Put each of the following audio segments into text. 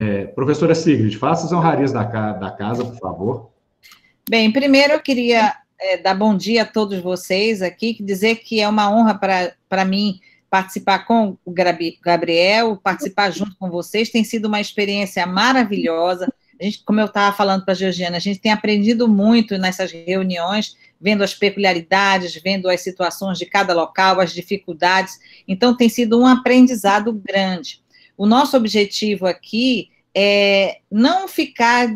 É, professora Sigrid, faça as honrarias da, da casa, por favor. Bem, primeiro eu queria é, dar bom dia a todos vocês aqui, dizer que é uma honra para mim participar com o Gabriel, participar junto com vocês, tem sido uma experiência maravilhosa. A gente, como eu estava falando para a Georgiana, a gente tem aprendido muito nessas reuniões, vendo as peculiaridades, vendo as situações de cada local, as dificuldades. Então, tem sido um aprendizado grande. O nosso objetivo aqui é não ficar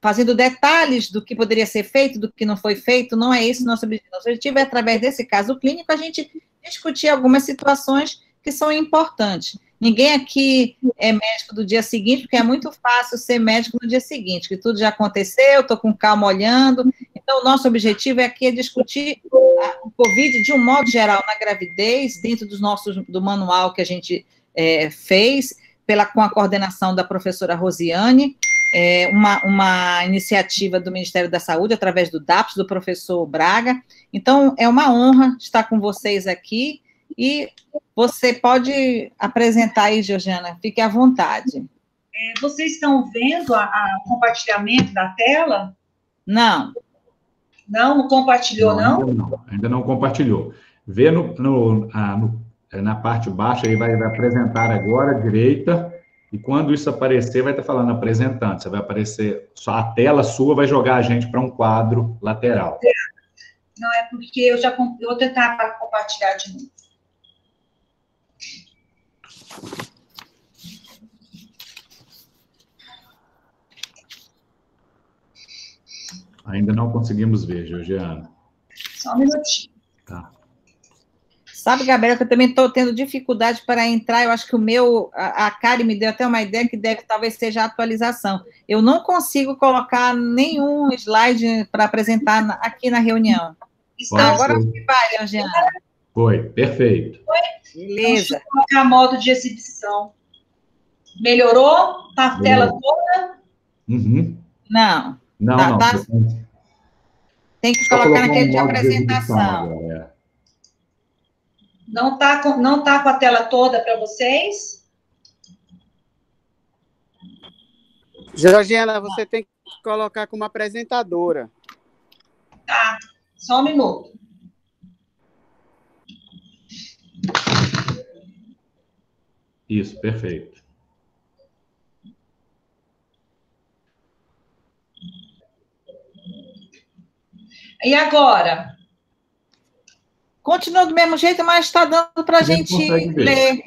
fazendo detalhes do que poderia ser feito, do que não foi feito, não é esse o nosso objetivo. Nosso objetivo é, através desse caso clínico, a gente discutir algumas situações que são importantes. Ninguém aqui é médico do dia seguinte, porque é muito fácil ser médico no dia seguinte, que tudo já aconteceu, estou com calma olhando. Então, o nosso objetivo é aqui é discutir o Covid de um modo geral na gravidez, dentro dos nossos, do manual que a gente é, fez, pela, com a coordenação da professora Rosiane, é, uma, uma iniciativa do Ministério da Saúde, através do DAPS, do professor Braga. Então, é uma honra estar com vocês aqui e você pode apresentar aí, Georgiana, fique à vontade. É, vocês estão vendo o compartilhamento da tela? Não. Não, não compartilhou, não? Não, ainda não, ainda não compartilhou. Vê no, no, ah, no, na parte baixa, aí vai apresentar agora, direita, e quando isso aparecer, vai estar falando apresentante. Você vai aparecer, só a tela sua vai jogar a gente para um quadro lateral. Não, é porque eu já eu vou tentar compartilhar de novo. Ainda não conseguimos ver, Georgiana. Só um minutinho. Sabe, Gabriela, que eu também estou tendo dificuldade para entrar. Eu acho que o meu, a, a Kari me deu até uma ideia que deve talvez seja a atualização. Eu não consigo colocar nenhum slide para apresentar na, aqui na reunião. Está agora que vai, Eugênia. Foi, perfeito. Foi? Beleza. Vamos colocar modo de exibição. Melhorou? Tá a tela toda? Uhum. Não. Não, tá, não. Tá... Tem que colocar naquele de apresentação. De é. Não está com, não tá com a tela toda para vocês? Georgiana, você tem que colocar como apresentadora. Tá, só um minuto. Isso, perfeito. E agora? Continua do mesmo jeito, mas está dando para a gente ler.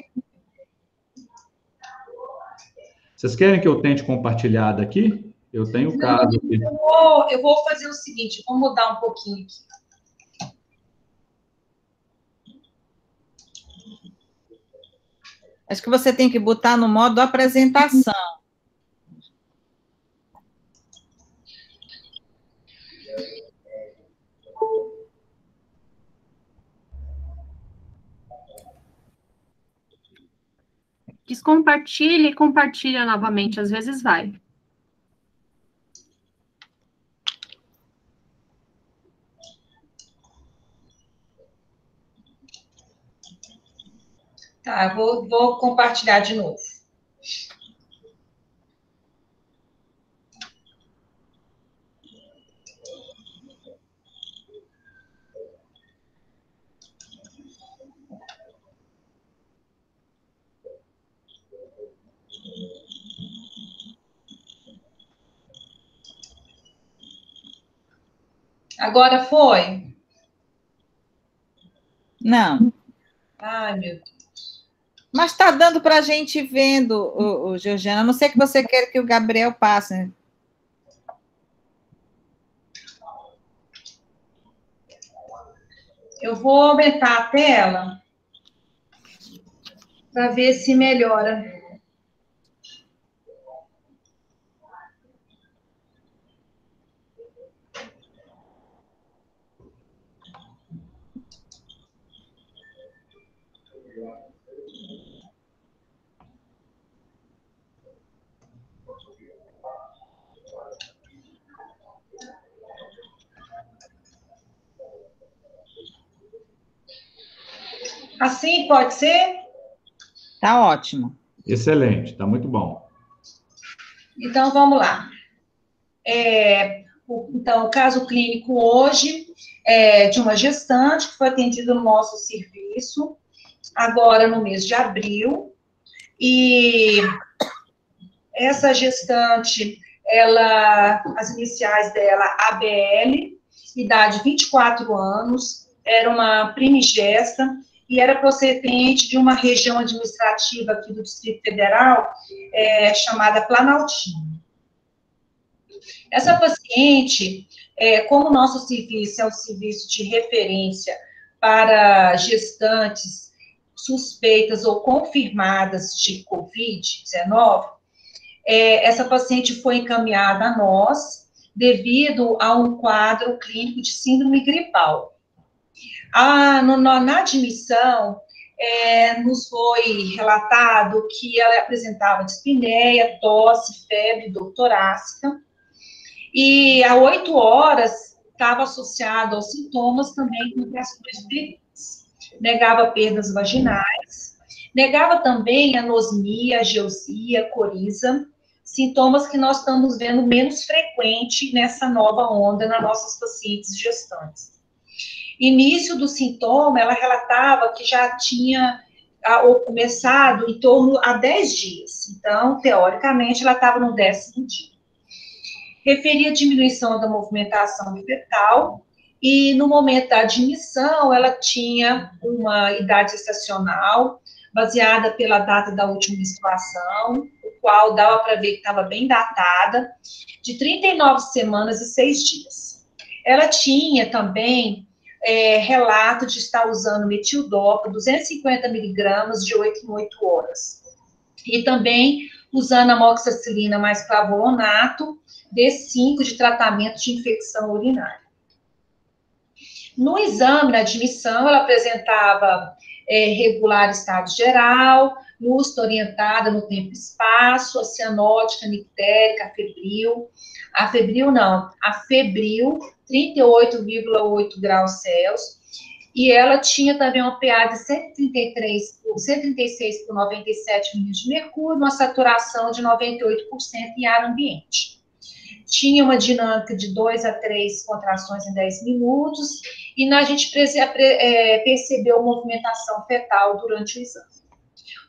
Vocês querem que eu tente compartilhar daqui? Eu tenho o caso aqui. Eu vou, eu vou fazer o seguinte, vou mudar um pouquinho aqui. Acho que você tem que botar no modo apresentação. Descompartilha e compartilha novamente, às vezes vai. Tá, vou, vou compartilhar de novo. Agora foi? Não. Ai, meu Deus. Mas está dando para a gente vendo, o, o Georgiana. A não sei que você quer que o Gabriel passe. Né? Eu vou aumentar a tela para ver se melhora. Assim pode ser? Tá ótimo. Excelente, tá muito bom. Então, vamos lá. É, o, então, o caso clínico hoje é de uma gestante que foi atendida no nosso serviço, agora no mês de abril, e essa gestante, ela, as iniciais dela, ABL, idade 24 anos, era uma primigesta e era procedente de uma região administrativa aqui do Distrito Federal, é, chamada Planaltina. Essa paciente, é, como o nosso serviço é um serviço de referência para gestantes suspeitas ou confirmadas de Covid-19, é, essa paciente foi encaminhada a nós devido a um quadro clínico de síndrome gripal. Ah, no, na admissão, é, nos foi relatado que ela apresentava dispneia, tosse, febre, dor torácica, e a oito horas estava associado aos sintomas também contrações uterinas. Negava perdas vaginais, negava também anosmia, geosia, coriza, sintomas que nós estamos vendo menos frequente nessa nova onda nas nossas pacientes gestantes. Início do sintoma, ela relatava que já tinha ou começado em torno a 10 dias. Então, teoricamente, ela estava no décimo dia. Referia diminuição da movimentação fetal e no momento da admissão, ela tinha uma idade estacional baseada pela data da última menstruação, o qual dava para ver que estava bem datada, de 39 semanas e 6 dias. Ela tinha também é, relato de estar usando metildopa, 250 miligramas de 8 em 8 horas. E também usando amoxicilina mais clavulato, D5 de tratamento de infecção urinária. No exame, na admissão, ela apresentava é, regular estado geral, luz orientada no tempo e espaço, a cianótica, nictérica, febril. A febril não, a febril 38,8 graus Celsius, e ela tinha também uma PA de 133 por 136 por 97 milímetros de mercúrio, uma saturação de 98% em ar ambiente. Tinha uma dinâmica de 2 a 3 contrações em 10 minutos, e a gente é, percebeu movimentação fetal durante o exame.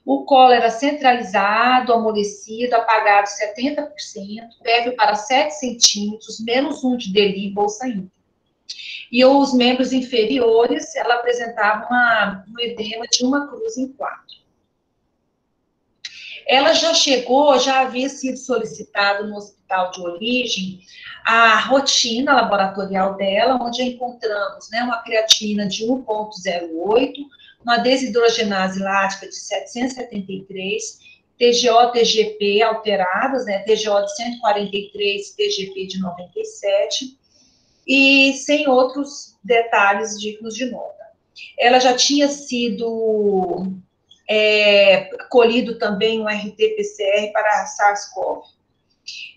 O colo era centralizado, amolecido, apagado 70%, prévio para 7 centímetros, menos um de deli, bolsa íntegra. E os membros inferiores, ela apresentava uma, um edema de uma cruz em quatro. Ela já chegou, já havia sido solicitado no hospital de origem a rotina laboratorial dela, onde encontramos né, uma creatina de 1,08, uma desidrogenase lática de 773, TGO, TGP alteradas, né, TGO de 143, TGP de 97, e sem outros detalhes dignos de nota. Ela já tinha sido é, colhido também um RT-PCR para SARS-CoV,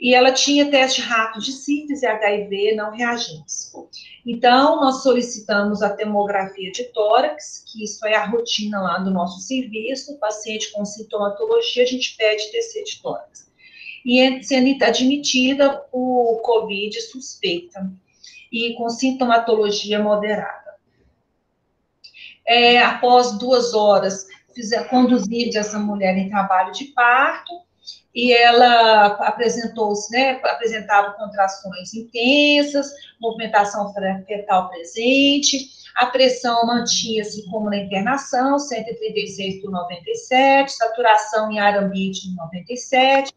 e ela tinha teste rápido de sífilis e HIV não reagentes. Então, nós solicitamos a tomografia de tórax, que isso é a rotina lá do nosso serviço, o paciente com sintomatologia, a gente pede TC de tórax. E sendo admitida o COVID suspeita, e com sintomatologia moderada. É, após duas horas, fizer, conduzir essa mulher em trabalho de parto, e ela apresentou-se, né, apresentava contrações intensas, movimentação fetal presente, a pressão mantinha-se como na internação, 136 por 97, saturação em ar ambiente de 97,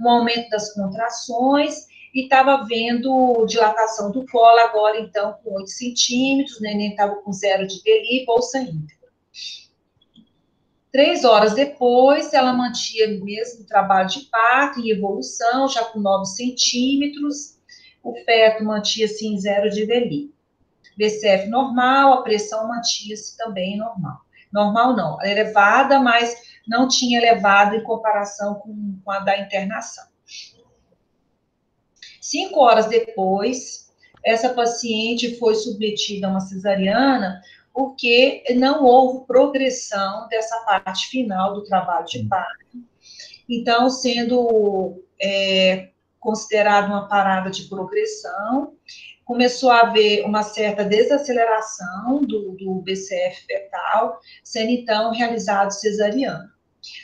um aumento das contrações, e estava vendo dilatação do colo agora, então, com 8 centímetros, o neném estava com zero de deli, bolsa íntegra. Três horas depois, ela mantinha o mesmo trabalho de parto em evolução, já com 9 centímetros. O feto mantinha-se em zero de deli. BCF normal, a pressão mantinha-se também normal. Normal não, elevada, mas não tinha elevado em comparação com, com a da internação. Cinco horas depois, essa paciente foi submetida a uma cesariana porque não houve progressão dessa parte final do trabalho de parto. Então, sendo é, considerado uma parada de progressão, começou a haver uma certa desaceleração do, do BCF fetal, sendo então realizado cesariano.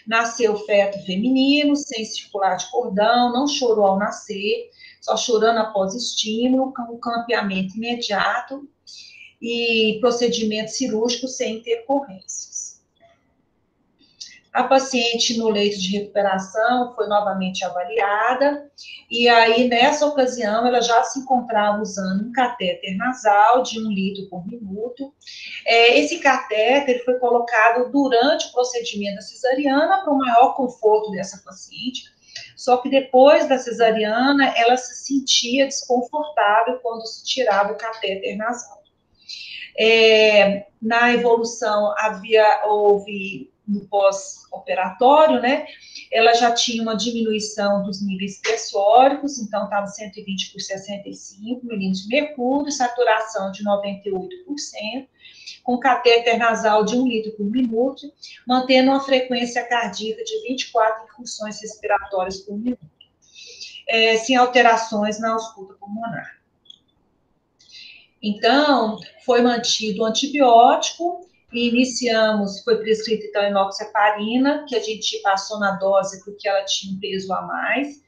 Nasceu feto feminino, sem circular de cordão, não chorou ao nascer, só chorando após estímulo, com campeamento imediato e procedimento cirúrgico sem intercorrências. A paciente no leito de recuperação foi novamente avaliada, e aí, nessa ocasião, ela já se encontrava usando um catéter nasal de um litro por minuto. É, esse catéter foi colocado durante o procedimento da cesariana para o maior conforto dessa paciente, só que depois da cesariana, ela se sentia desconfortável quando se tirava o catéter nasal. É, na evolução, havia, houve no pós-operatório, né? Ela já tinha uma diminuição dos níveis pressóricos, então estava 120 por 65 milímetros de mercúrio, saturação de 98%, com catéter nasal de 1 litro por minuto, mantendo uma frequência cardíaca de 24 incursões respiratórias por minuto, é, sem alterações na ausculta pulmonar. Então, foi mantido o antibiótico, e iniciamos, foi prescrita então enoxaparina, que a gente passou na dose porque ela tinha um peso a mais,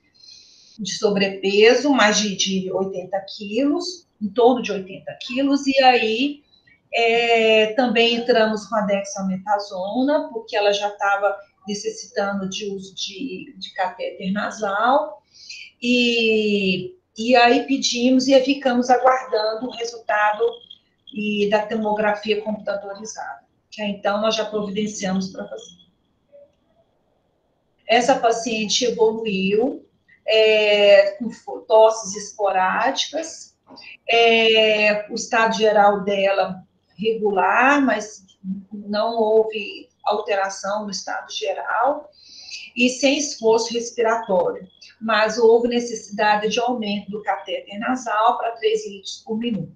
de sobrepeso, mais de, de 80 quilos, em torno de 80 quilos, e aí é, também entramos com a dexametasona, porque ela já estava necessitando de uso de, de catéter nasal, e, e aí pedimos e ficamos aguardando o resultado e da tomografia computadorizada, que então nós já providenciamos para fazer. Essa paciente evoluiu é, com tosses esporádicas, é, o estado geral dela regular, mas não houve alteração no estado geral, e sem esforço respiratório, mas houve necessidade de aumento do catéter nasal para 3 litros por minuto.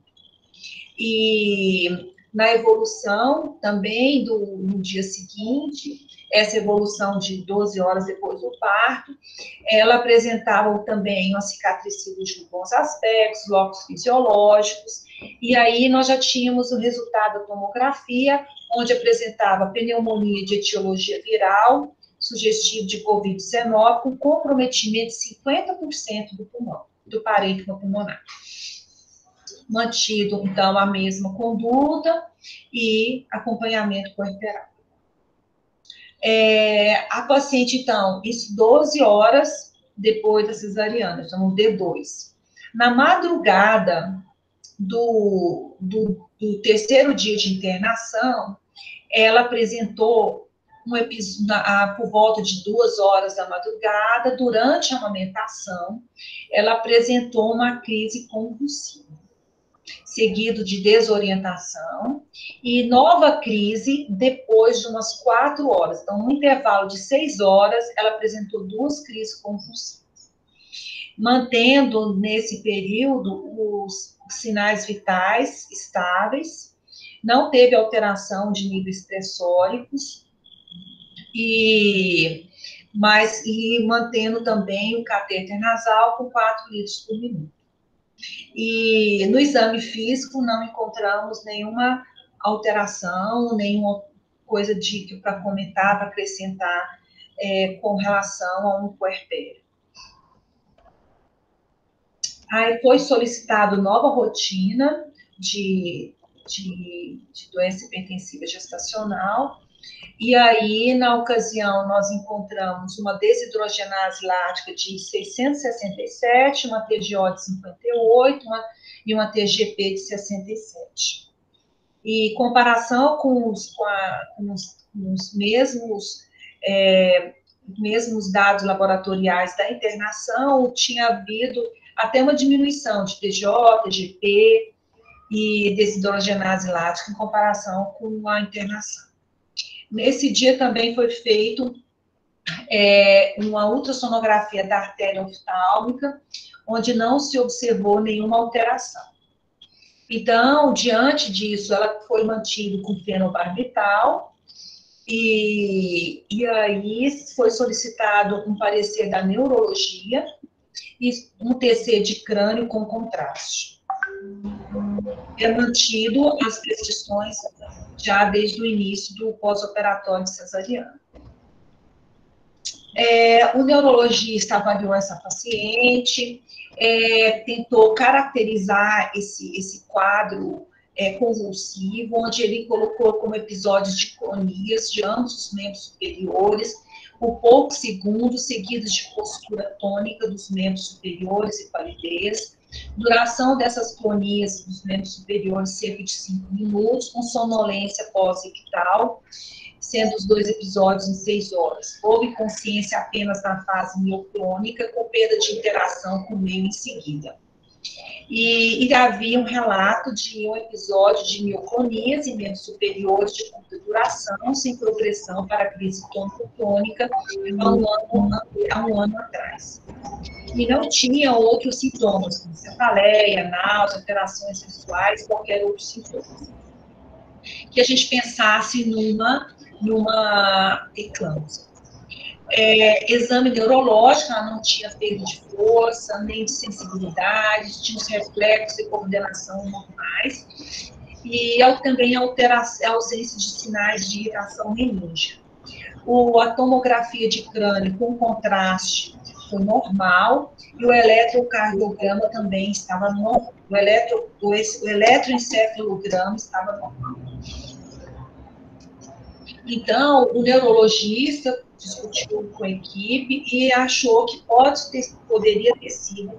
E na evolução também do no dia seguinte, essa evolução de 12 horas depois do parto, ela apresentava também uma cicatriz cirúrgica com bons aspectos, locos fisiológicos, e aí nós já tínhamos o resultado da tomografia, onde apresentava pneumonia de etiologia viral, sugestivo de Covid-19, com comprometimento de 50% do pulmão, do parênquima pulmonar mantido, então, a mesma conduta e acompanhamento puerperal. É, a paciente, então, isso 12 horas depois da cesariana, chamamos D2. Na madrugada do, do, do terceiro dia de internação, ela apresentou um episódio, por volta de duas horas da madrugada, durante a amamentação, ela apresentou uma crise convulsiva seguido de desorientação, e nova crise depois de umas quatro horas. Então, no intervalo de seis horas, ela apresentou duas crises convulsivas. Mantendo nesse período os sinais vitais estáveis, não teve alteração de níveis pressóricos, e mas e mantendo também o catéter nasal com 4 litros por minuto. E no exame físico não encontramos nenhuma alteração, nenhuma coisa de para comentar, para acrescentar é, com relação a um puerpério. Aí foi solicitado nova rotina de, de, de doença hipertensiva gestacional, e aí, na ocasião, nós encontramos uma desidrogenase lática de 667, uma TGO de 58 uma, e uma TGP de 67. E comparação com os, com a, com os, com os mesmos, é, mesmos dados laboratoriais da internação, tinha havido até uma diminuição de TGO, TGP e desidrogenase lática em comparação com a internação. Nesse dia também foi feito é, uma ultrassonografia da artéria oftálmica, onde não se observou nenhuma alteração. Então, diante disso, ela foi mantida com fenobarbital E, e aí foi solicitado um parecer da neurologia e um TC de crânio com contraste. É mantido as prescrições já desde o início do pós-operatório de cesariana. É, o neurologista avaliou essa paciente, é, tentou caracterizar esse, esse quadro é, convulsivo, onde ele colocou como episódios de clonias de ambos os membros superiores, por poucos segundos, seguidos de postura tônica dos membros superiores e palidez. Duração dessas clonias dos membros superiores, cerca de 5 minutos, com sonolência pós-ictal sendo os dois episódios em seis horas. Houve consciência apenas na fase mioclônica, com perda de interação com o meio em seguida. E, e, havia um relato de um episódio de mioclonias em membros superiores de curta duração, sem progressão para crise tônico-clônica há, um um ano atrás. E não tinha outros sintomas, como cefaleia, náusea, alterações sexuais, qualquer outro sintoma. Que a gente pensasse numa numa eclâmpsia. É, exame neurológico, ela não tinha perda de força, nem de sensibilidade, tinha os reflexos e coordenação normais, e também alteração, ausência de sinais de irritação reníngia. O, a tomografia de crânio com contraste foi normal, e o eletrocardiograma também estava normal. O, eletro, o, o eletroencefalograma estava normal. Então, o neurologista discutiu com a equipe e achou que pode ter, poderia ter sido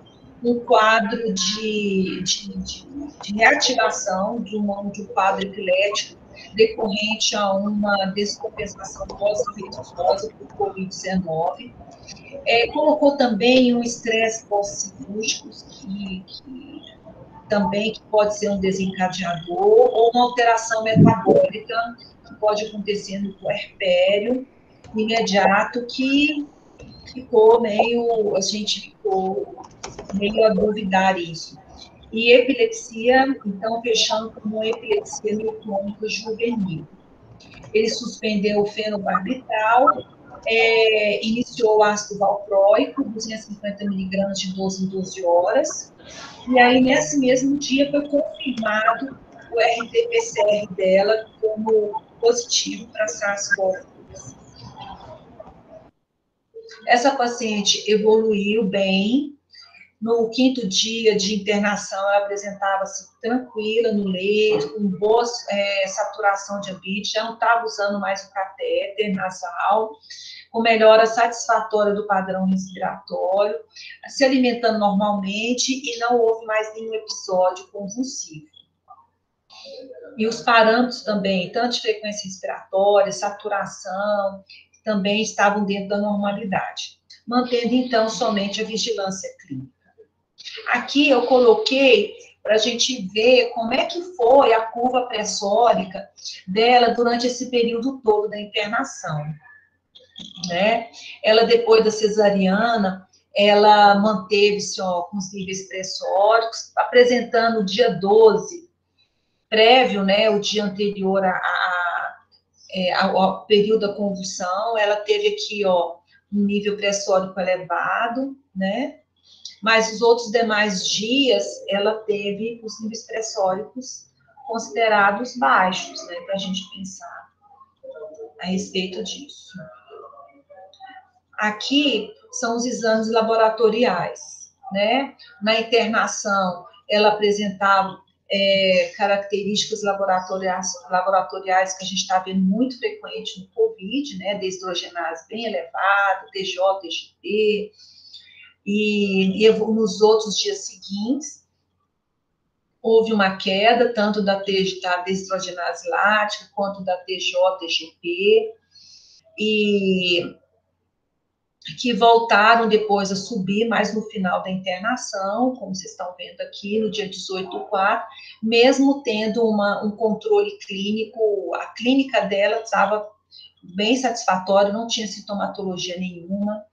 um quadro de, de, de, de reativação de um, de um quadro epilético decorrente a uma descompensação pós-infecciosa por Covid-19. É, colocou também um estresse pós-cirúrgico, que, que, também que pode ser um desencadeador, ou uma alteração metabólica pode acontecer no puerpério imediato, que ficou meio, a gente ficou meio a duvidar isso. E epilepsia, então, fechando como epilepsia neurônica juvenil. Ele suspendeu o fenobarbital, é, iniciou o ácido valproico, 250 miligramas de 12 em 12 horas, e aí, nesse mesmo dia, foi confirmado o RT-PCR dela como positivo para SARS-CoV. Essa paciente evoluiu bem. No quinto dia de internação, ela apresentava-se tranquila no leito, com boa é, saturação de ambiente, já não estava usando mais o catéter nasal, com melhora satisfatória do padrão respiratório, se alimentando normalmente e não houve mais nenhum episódio convulsivo. E os parâmetros também, tanto de frequência respiratória, saturação, também estavam dentro da normalidade, mantendo então somente a vigilância clínica. Aqui eu coloquei para a gente ver como é que foi a curva pressórica dela durante esse período todo da internação. Né? Ela, depois da cesariana, ela manteve-se com os níveis pressóricos, apresentando dia 12 prévio, né, o dia anterior a, a, é, ao período da convulsão, ela teve aqui, ó, um nível pressórico elevado, né, mas os outros demais dias, ela teve os níveis pressóricos considerados baixos, né, para a gente pensar a respeito disso. Aqui são os exames laboratoriais, né, na internação, ela apresentava é, características laboratoriais, laboratoriais que a gente está vendo muito frequente no COVID, né, deshidrogenase bem elevado, TJ, TGT, e, e nos outros dias seguintes, houve uma queda tanto da, da deshidrogenase lática quanto da TJ, TGP, e que voltaram depois a subir, mais no final da internação, como vocês estão vendo aqui, no dia 18 do 4, mesmo tendo uma, um controle clínico, a clínica dela estava bem satisfatória, não tinha sintomatologia nenhuma,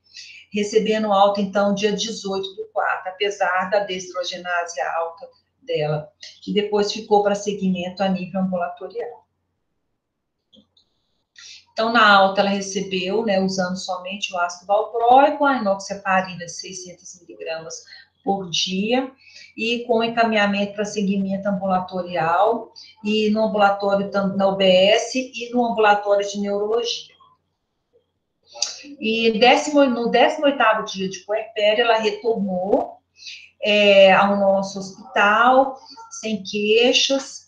recebendo alta, então, dia 18 do 4, apesar da destrogenase alta dela, que depois ficou para seguimento a nível ambulatorial. Então, na alta, ela recebeu, né, usando somente o ácido valproico, a inoxaparina de 600 miligramas por dia, e com encaminhamento para seguimento ambulatorial, e no ambulatório na UBS e no ambulatório de neurologia. E décimo, no 18º dia de puerpério, ela retornou é, ao nosso hospital, sem queixas,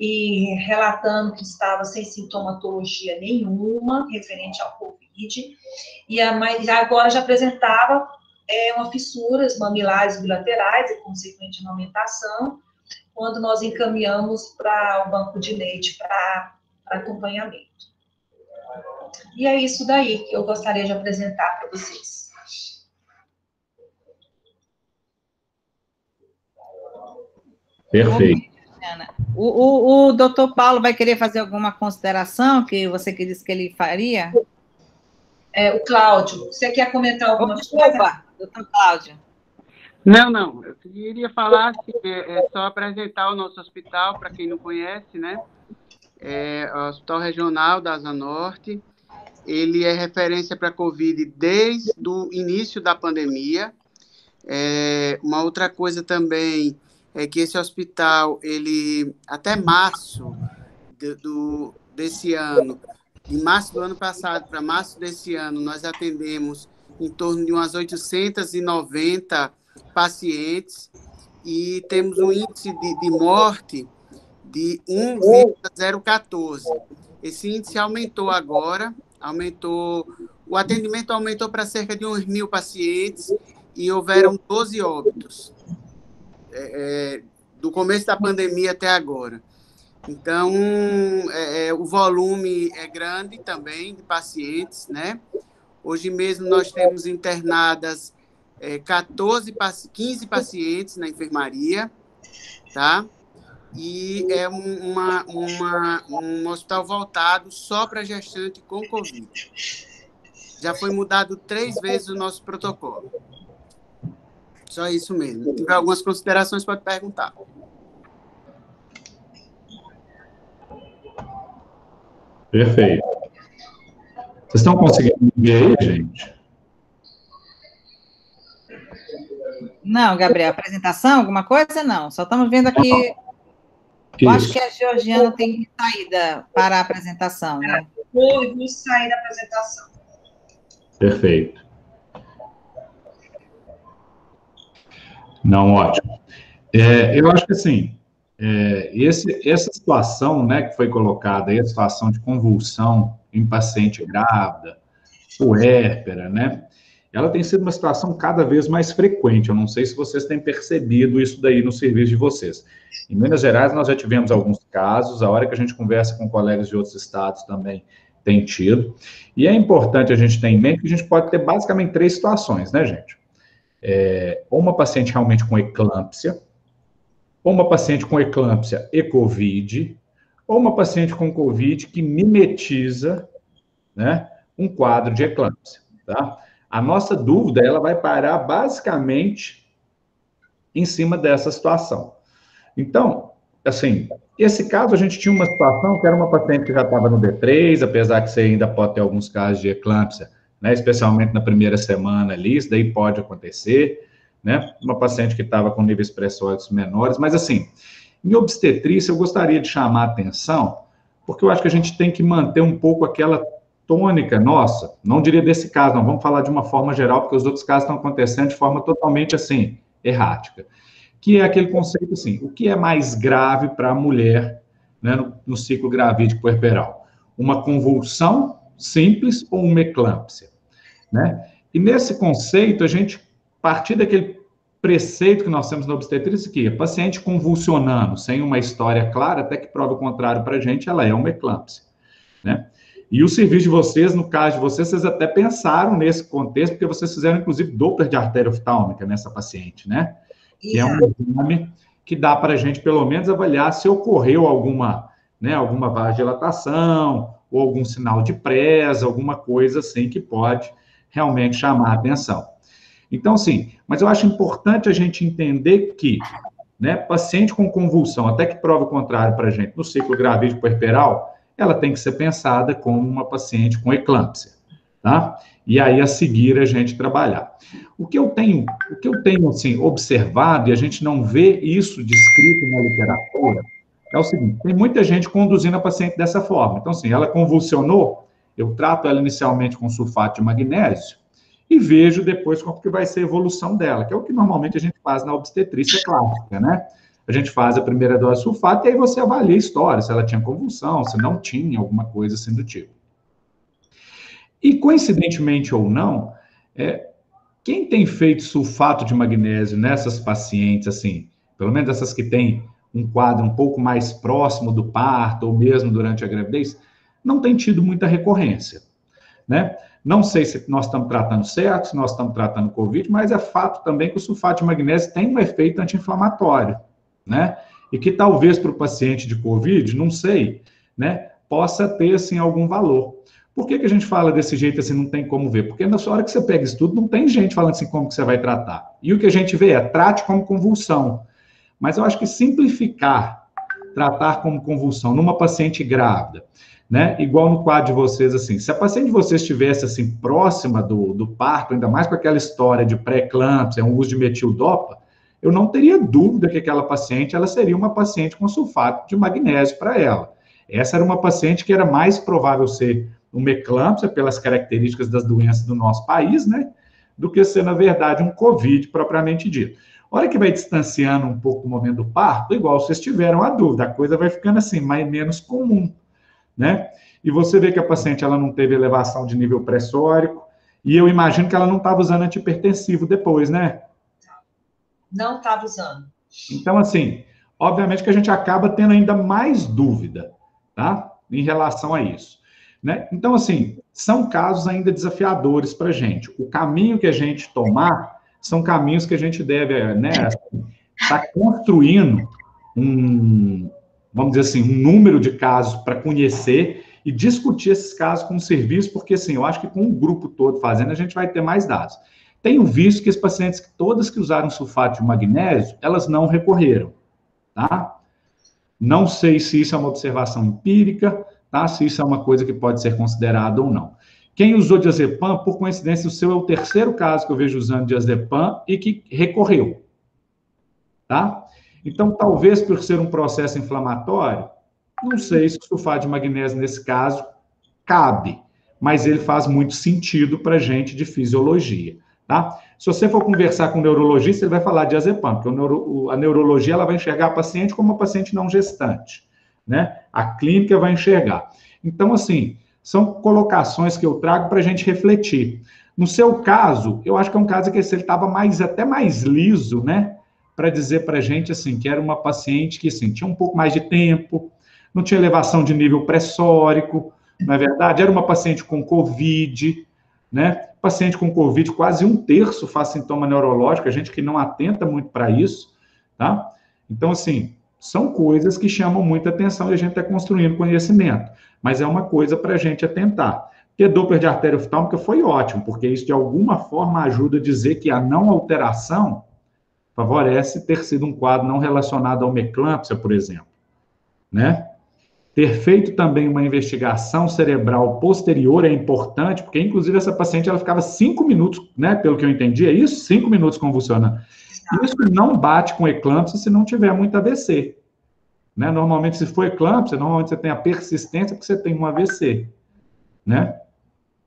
e relatando que estava sem sintomatologia nenhuma referente ao Covid, e a, mas agora já apresentava é, uma fissuras mamilares bilaterais e consequente aumentação, quando nós encaminhamos para o banco de leite para acompanhamento. E é isso daí que eu gostaria de apresentar para vocês. Perfeito. O, o, o doutor Paulo vai querer fazer alguma consideração que você que disse que ele faria? É, o Cláudio, você quer comentar alguma Desculpa, coisa? doutor Cláudio. Não, não, eu queria falar que é, é só apresentar o nosso hospital, para quem não conhece, né? É o Hospital Regional da Asa Norte. Ele é referência para a Covid desde o início da pandemia. É, uma outra coisa também é que esse hospital, ele até março de, do, desse ano, de março do ano passado para março desse ano, nós atendemos em torno de umas 890 pacientes e temos um índice de, de morte de 1,014. Esse índice aumentou agora, aumentou, o atendimento aumentou para cerca de uns mil pacientes e houveram 12 óbitos é, é, do começo da pandemia até agora. Então, é, é, o volume é grande também de pacientes, né? Hoje mesmo nós temos internadas é, 14, 15 pacientes na enfermaria, tá? E é uma, uma, um hospital voltado só para gestante com Covid. Já foi mudado três vezes o nosso protocolo. Só isso mesmo. Se tiver algumas considerações, pode perguntar. Perfeito. Vocês estão conseguindo ver aí, gente? Não, Gabriel, apresentação, alguma coisa? Não, só estamos vendo aqui. Eu acho que a Georgiana tem que sair da, para a apresentação, né? Vou sair da apresentação. Perfeito. Não, ótimo. É, eu acho que assim, é, esse, essa situação né, que foi colocada, a situação de convulsão em paciente grávida, puérpera, né? Ela tem sido uma situação cada vez mais frequente. Eu não sei se vocês têm percebido isso daí no serviço de vocês. Em Minas Gerais, nós já tivemos alguns casos, a hora que a gente conversa com colegas de outros estados também tem tido. E é importante a gente ter em mente que a gente pode ter basicamente três situações, né, gente? É, ou uma paciente realmente com eclâmpsia, ou uma paciente com eclâmpsia e COVID, ou uma paciente com COVID que mimetiza né, um quadro de eclâmpsia. Tá? A nossa dúvida ela vai parar basicamente em cima dessa situação. Então, assim, esse caso a gente tinha uma situação que era uma paciente que já estava no D3, apesar que você ainda pode ter alguns casos de eclâmpsia né, especialmente na primeira semana ali, isso daí pode acontecer, né, uma paciente que estava com níveis pressóricos menores, mas assim, em obstetrícia eu gostaria de chamar a atenção, porque eu acho que a gente tem que manter um pouco aquela tônica nossa, não diria desse caso, não, vamos falar de uma forma geral, porque os outros casos estão acontecendo de forma totalmente, assim, errática, que é aquele conceito, assim, o que é mais grave para a mulher, né, no, no ciclo gravídico puerperal? Uma convulsão simples ou uma eclâmpsia? Né? E nesse conceito, a gente, partir daquele preceito que nós temos na obstetrícia, que a paciente convulsionando, sem uma história clara, até que prova o contrário para a gente, ela é uma eclâmpsia. Né? E o serviço de vocês, no caso de vocês, vocês até pensaram nesse contexto, porque vocês fizeram, inclusive, Doppler de artéria oftálmica nessa paciente, né? Que é um exame que dá para a gente, pelo menos, avaliar se ocorreu alguma, né, alguma vasodilatação, ou algum sinal de presa, alguma coisa assim que pode realmente chamar a atenção. Então, sim, mas eu acho importante a gente entender que, né, paciente com convulsão, até que prova o contrário para a gente, no ciclo gravídico puerperal, ela tem que ser pensada como uma paciente com eclâmpsia, tá? E aí a seguir a gente trabalhar. O que eu tenho, o que eu tenho assim observado e a gente não vê isso descrito na literatura é o seguinte: tem muita gente conduzindo a paciente dessa forma. Então, assim, ela convulsionou, eu trato ela inicialmente com sulfato de magnésio e vejo depois como que vai ser a evolução dela, que é o que normalmente a gente faz na obstetrícia clássica, né? A gente faz a primeira dose de sulfato e aí você avalia a história, se ela tinha convulsão, se não tinha, alguma coisa assim do tipo. E coincidentemente ou não, é, quem tem feito sulfato de magnésio nessas pacientes, assim, pelo menos essas que têm um quadro um pouco mais próximo do parto ou mesmo durante a gravidez, não tem tido muita recorrência, né? Não sei se nós estamos tratando certo, se nós estamos tratando Covid, mas é fato também que o sulfato de magnésio tem um efeito anti-inflamatório, né? E que talvez para o paciente de Covid, não sei, né, possa ter, assim, algum valor. Por que, que a gente fala desse jeito assim, não tem como ver? Porque na hora que você pega isso tudo, não tem gente falando assim como que você vai tratar. E o que a gente vê é trate como convulsão. Mas eu acho que simplificar, tratar como convulsão numa paciente grávida, né? Igual no quadro de vocês, assim, se a paciente de vocês estivesse, assim, próxima do, do parto, ainda mais com aquela história de pré-eclâmpsia, um uso de metildopa, eu não teria dúvida que aquela paciente, ela seria uma paciente com sulfato de magnésio para ela. Essa era uma paciente que era mais provável ser uma eclâmpsia, pelas características das doenças do nosso país, né? Do que ser, na verdade, um COVID propriamente dito. A hora que vai distanciando um pouco o momento do parto, igual vocês tiveram a dúvida, a coisa vai ficando assim, mais menos comum, né? E você vê que a paciente ela não teve elevação de nível pressórico, e eu imagino que ela não estava usando antipertensivo depois, né? Não estava usando. Então, assim, obviamente que a gente acaba tendo ainda mais dúvida, tá? Em relação a isso. Né? Então, assim, são casos ainda desafiadores para a gente. O caminho que a gente tomar são caminhos que a gente deve, né, estar tá construindo um, vamos dizer assim, um número de casos para conhecer e discutir esses casos com o serviço, porque, assim, eu acho que com o grupo todo fazendo, a gente vai ter mais dados. Tenho visto que as pacientes, todas que usaram sulfato de magnésio, elas não recorreram, tá? Não sei se isso é uma observação empírica, tá? Se isso é uma coisa que pode ser considerada ou não. Quem usou diazepam, por coincidência, o seu é o terceiro caso que eu vejo usando diazepam e que recorreu, tá? Então, talvez por ser um processo inflamatório, não sei se o sulfato de magnésio nesse caso cabe, mas ele faz muito sentido para gente de fisiologia, tá? Se você for conversar com um neurologista, ele vai falar de diazepam, porque neuro, a neurologia ela vai enxergar a paciente como uma paciente não gestante né? A clínica vai enxergar. Então, assim, são colocações que eu trago para a gente refletir. No seu caso, eu acho que é um caso que ele estava mais até mais liso, né? Para dizer para a gente assim que era uma paciente que assim, tinha um pouco mais de tempo, não tinha elevação de nível pressórico, na é verdade, era uma paciente com COVID, né? Paciente com COVID, quase um terço faz sintoma neurológico, a gente que não atenta muito para isso, tá? Então, assim, são coisas que chamam muita atenção e a gente está construindo conhecimento. Mas é uma coisa para a gente atentar. Ter Doppler de artéria oftálmica foi ótimo, porque isso de alguma forma ajuda a dizer que a não alteração favorece ter sido um quadro não relacionado a uma eclâmpsia, por exemplo. Né? Ter feito também uma investigação cerebral posterior é importante, porque inclusive essa paciente ela ficava cinco minutos, né, pelo que eu entendi, é isso? Cinco minutos convulsionando. Isso não bate com eclâmpsia se não tiver muito AVC. Né? Normalmente, se for eclâmpsia, normalmente você tem a persistência porque você tem um AVC. Né?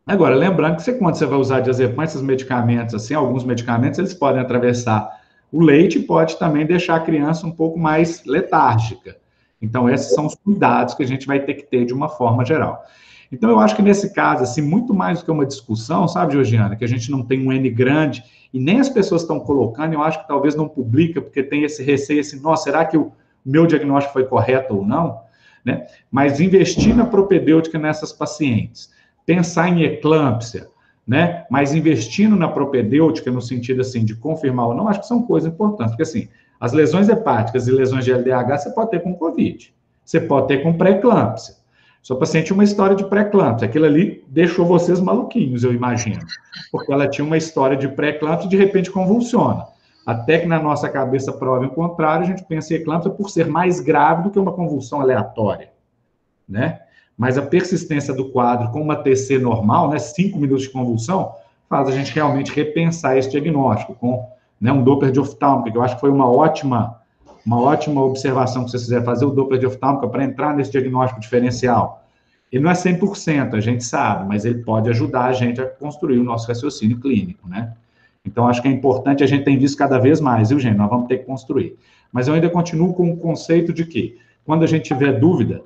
Agora, lembrando que você, quando você vai usar diazepam, esses medicamentos, assim, alguns medicamentos, eles podem atravessar o leite pode também deixar a criança um pouco mais letárgica. Então, esses são os cuidados que a gente vai ter que ter de uma forma geral. Então, eu acho que nesse caso, assim, muito mais do que uma discussão, sabe, Georgiana, que a gente não tem um N grande e nem as pessoas estão colocando, eu acho que talvez não publica, porque tem esse receio assim, nossa, será que o meu diagnóstico foi correto ou não? Né? Mas investir na propedêutica nessas pacientes, pensar em eclâmpsia, né? Mas investindo na propedêutica no sentido assim de confirmar ou não, acho que são coisas importantes, porque assim, as lesões hepáticas e lesões de LDH você pode ter com COVID, você pode ter com pré-eclâmpsia. Sua paciente tinha uma história de pré-eclâmpsia. Aquilo ali deixou vocês maluquinhos, eu imagino. Porque ela tinha uma história de pré-eclâmpsia e de repente convulsiona. Até que na nossa cabeça prova o contrário, a gente pensa em eclâmpsia por ser mais grave do que uma convulsão aleatória, né? Mas a persistência do quadro com uma TC normal, né, 5 minutos de convulsão, faz a gente realmente repensar esse diagnóstico com né, um Doppler de oftálmica, que eu acho que foi uma ótima, uma ótima observação que vocês fizeram, fazer o Doppler de oftálmica para entrar nesse diagnóstico diferencial. Ele não é 100%, a gente sabe, mas ele pode ajudar a gente a construir o nosso raciocínio clínico, né? Então, acho que é importante, a gente tem visto cada vez mais, viu, gente? Nós vamos ter que construir. Mas eu ainda continuo com o conceito de que, quando a gente tiver dúvida,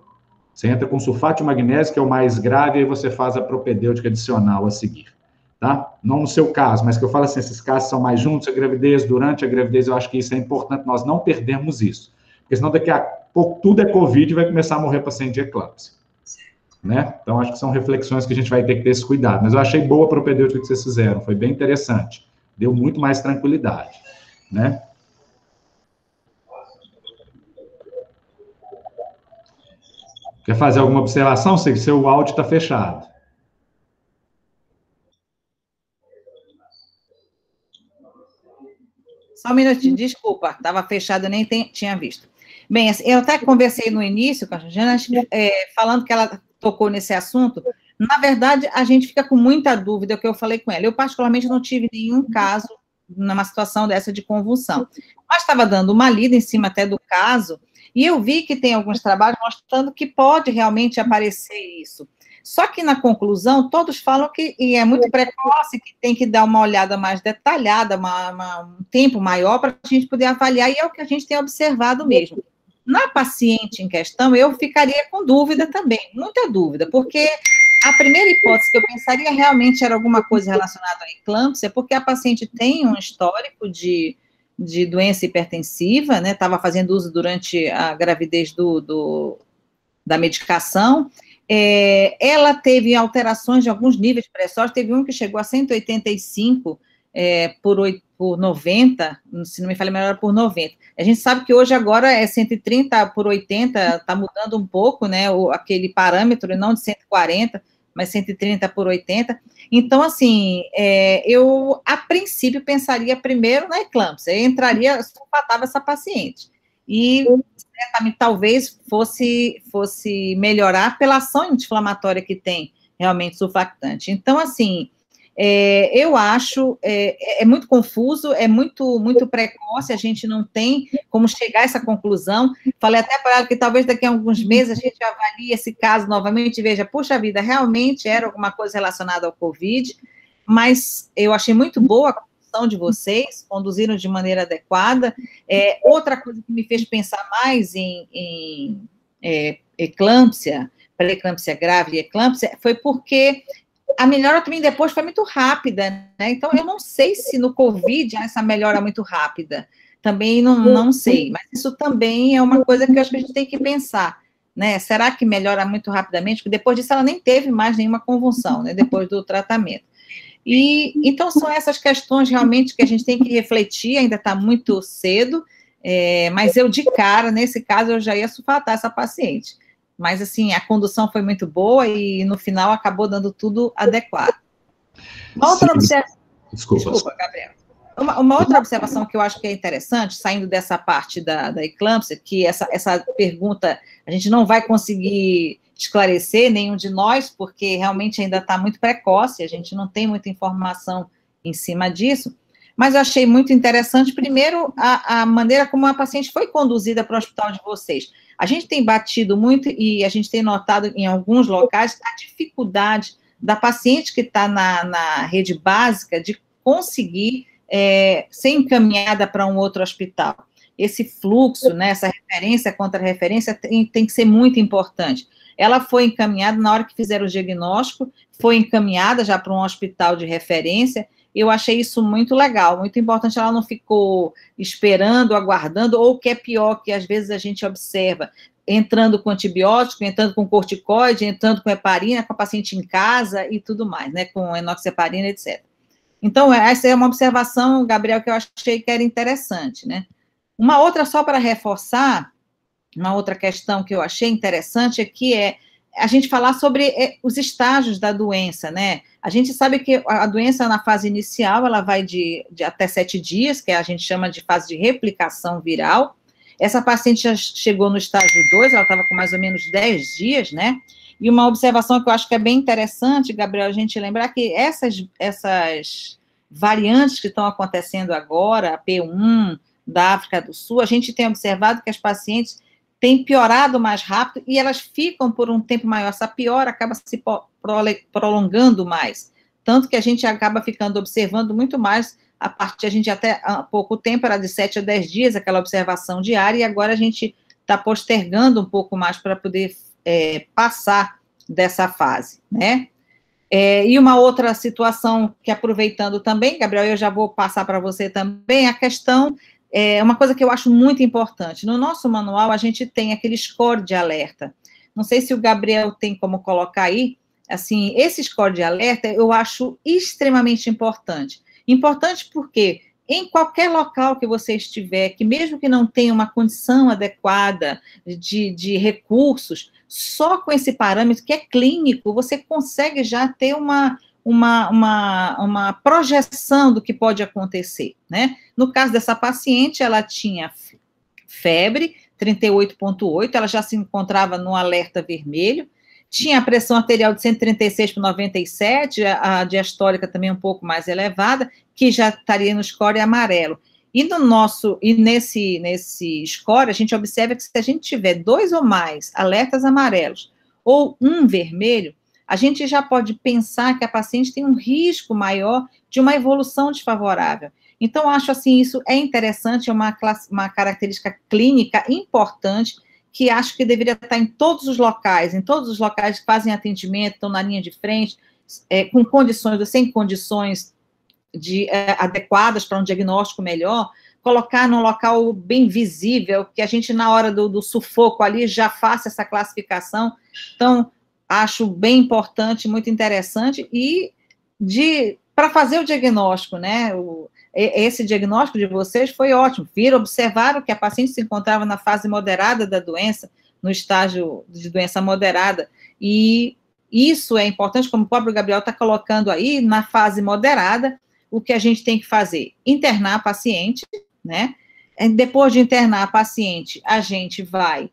você entra com sulfato de magnésio, que é o mais grave, e aí você faz a propedêutica adicional a seguir tá? Não no seu caso, mas que eu falo assim, esses casos são mais juntos, a gravidez, durante a gravidez, eu acho que isso é importante, nós não perdermos isso. Porque senão daqui a pouco tudo é Covid e vai começar a morrer paciente de eclâmpsia. Né? Então, acho que são reflexões que a gente vai ter que ter esse cuidado. Mas eu achei boa a propedêutica que vocês fizeram, foi bem interessante. Deu muito mais tranquilidade, né? Quer fazer alguma observação? Seu áudio está fechado. Só um minutinho, desculpa, estava fechado, nem tem, tinha visto. Bem, assim, eu até conversei no início com a Jana, é, falando que ela tocou nesse assunto. Na verdade, a gente fica com muita dúvida, o que eu falei com ela. Eu, particularmente, não tive nenhum caso numa situação dessa de convulsão. Mas estava dando uma lida em cima até do caso, e eu vi que tem alguns trabalhos mostrando que pode realmente aparecer isso. Só que na conclusão, todos falam que e é muito precoce, que tem que dar uma olhada mais detalhada, uma, uma, um tempo maior para a gente poder avaliar, e é o que a gente tem observado mesmo. Na paciente em questão, eu ficaria com dúvida também, muita dúvida, porque a primeira hipótese que eu pensaria realmente era alguma coisa relacionada à eclâmpsia, porque a paciente tem um histórico de, de doença hipertensiva, né? Estava fazendo uso durante a gravidez do, do da medicação, é, ela teve alterações de alguns níveis pressóricos, teve um que chegou a 185 é, por, 8, por 90, se não me falha melhor, por 90. A gente sabe que hoje agora é 130 por 80, está mudando um pouco, né, o, aquele parâmetro, não de 140, mas 130 por 80. Então, assim, é, eu, a princípio, pensaria primeiro na eclâmpsia, eu entraria, sulfatava essa paciente. E certamente talvez fosse, fosse melhorar pela ação anti-inflamatória que tem realmente surfactante. Então, assim, é, eu acho é, é, muito confuso, é muito muito precoce, a gente não tem como chegar a essa conclusão. Falei até para ela que talvez daqui a alguns meses a gente avalie esse caso novamente e veja, puxa vida, realmente era alguma coisa relacionada ao Covid, mas eu achei muito boa gestão de vocês, conduziram de maneira adequada. É, outra coisa que me fez pensar mais em, em é, eclâmpsia, pré-eclâmpsia grave e eclâmpsia, foi porque a melhora também depois foi muito rápida, né? Então, eu não sei se no Covid essa melhora muito rápida. Também não, não sei, mas isso também é uma coisa que eu acho que a gente tem que pensar. Né? Será que melhora muito rapidamente? Porque depois disso ela nem teve mais nenhuma convulsão, né? Depois do tratamento. E então são essas questões realmente que a gente tem que refletir, ainda está muito cedo, é, mas eu de cara, nesse caso, eu já ia sulfatar essa paciente. Mas assim, a condução foi muito boa e no final acabou dando tudo adequado. Uma outra observação. Desculpa. Desculpa, Gabriel. Uma, uma, outra observação que eu acho que é interessante, saindo dessa parte da, da eclâmpsia, que essa, essa pergunta a gente não vai conseguir esclarecer nenhum de nós, porque realmente ainda está muito precoce, a gente não tem muita informação em cima disso. Mas eu achei muito interessante, primeiro, a, a maneira como a paciente foi conduzida para o hospital de vocês. A gente tem batido muito e a gente tem notado em alguns locais a dificuldade da paciente que está na, na rede básica de conseguir é, ser encaminhada para um outro hospital. Esse fluxo, né, essa referência contra referência tem, tem que ser muito importante. Ela foi encaminhada, na hora que fizeram o diagnóstico, foi encaminhada já para um hospital de referência. Eu achei isso muito legal, muito importante. Ela não ficou esperando, aguardando, ou o que é pior, que às vezes a gente observa, entrando com antibiótico, entrando com corticoide, entrando com heparina, com a paciente em casa e tudo mais, né? Com enoxeparina, etc. Então, essa é uma observação, Gabriel, que eu achei que era interessante, né? Uma outra, só para reforçar, uma outra questão que eu achei interessante é que é a gente falar sobre é, os estágios da doença, né? A gente sabe que a doença na fase inicial, ela vai de, de até sete dias, que a gente chama de fase de replicação viral. Essa paciente já chegou no estágio 2, ela estava com mais ou menos 10 dias, né? E uma observação que eu acho que é bem interessante, Gabriel, a gente lembrar que essas, essas variantes que estão acontecendo agora, a P1 da África do Sul, a gente tem observado que as pacientes têm piorado mais rápido e elas ficam por um tempo maior. Essa piora acaba se prolongando mais. Tanto que a gente acaba ficando observando muito mais a partir, a gente até há pouco tempo era de 7 a 10 dias aquela observação diária, e agora a gente está postergando um pouco mais para poder é, passar dessa fase, né? É, e uma outra situação que, aproveitando também, Gabriel, eu já vou passar para você também, a questão, é uma coisa que eu acho muito importante. No nosso manual, a gente tem aquele score de alerta. Não sei se o Gabriel tem como colocar aí, assim, esse score de alerta eu acho extremamente importante. Importante porque em qualquer local que você estiver, que mesmo que não tenha uma condição adequada de, de recursos, só com esse parâmetro que é clínico, você consegue já ter uma, uma, uma, uma projeção do que pode acontecer, né? No caso dessa paciente, ela tinha febre, 38,8, ela já se encontrava no alerta vermelho, tinha a pressão arterial de 136 por 97, a, a diastólica também um pouco mais elevada, que já estaria no score amarelo. E no nosso, e nesse, nesse score, a gente observa que se a gente tiver dois ou mais alertas amarelos ou um vermelho, a gente já pode pensar que a paciente tem um risco maior de uma evolução desfavorável. Então, acho assim, isso é interessante, é uma, classe, uma característica clínica importante que acho que deveria estar em todos os locais, em todos os locais que fazem atendimento, estão na linha de frente, é, com condições ou sem condições de, é, adequadas para um diagnóstico melhor, colocar num local bem visível, que a gente, na hora do, do sufoco ali, já faça essa classificação. Então, acho bem importante, muito interessante, e de para fazer o diagnóstico, né? O, esse diagnóstico de vocês foi ótimo. Viram, observaram que a paciente se encontrava na fase moderada da doença, no estágio de doença moderada, e isso é importante, como o próprio Gabriel está colocando aí, na fase moderada, o que a gente tem que fazer? Internar a paciente, né? Depois de internar a paciente, a gente vai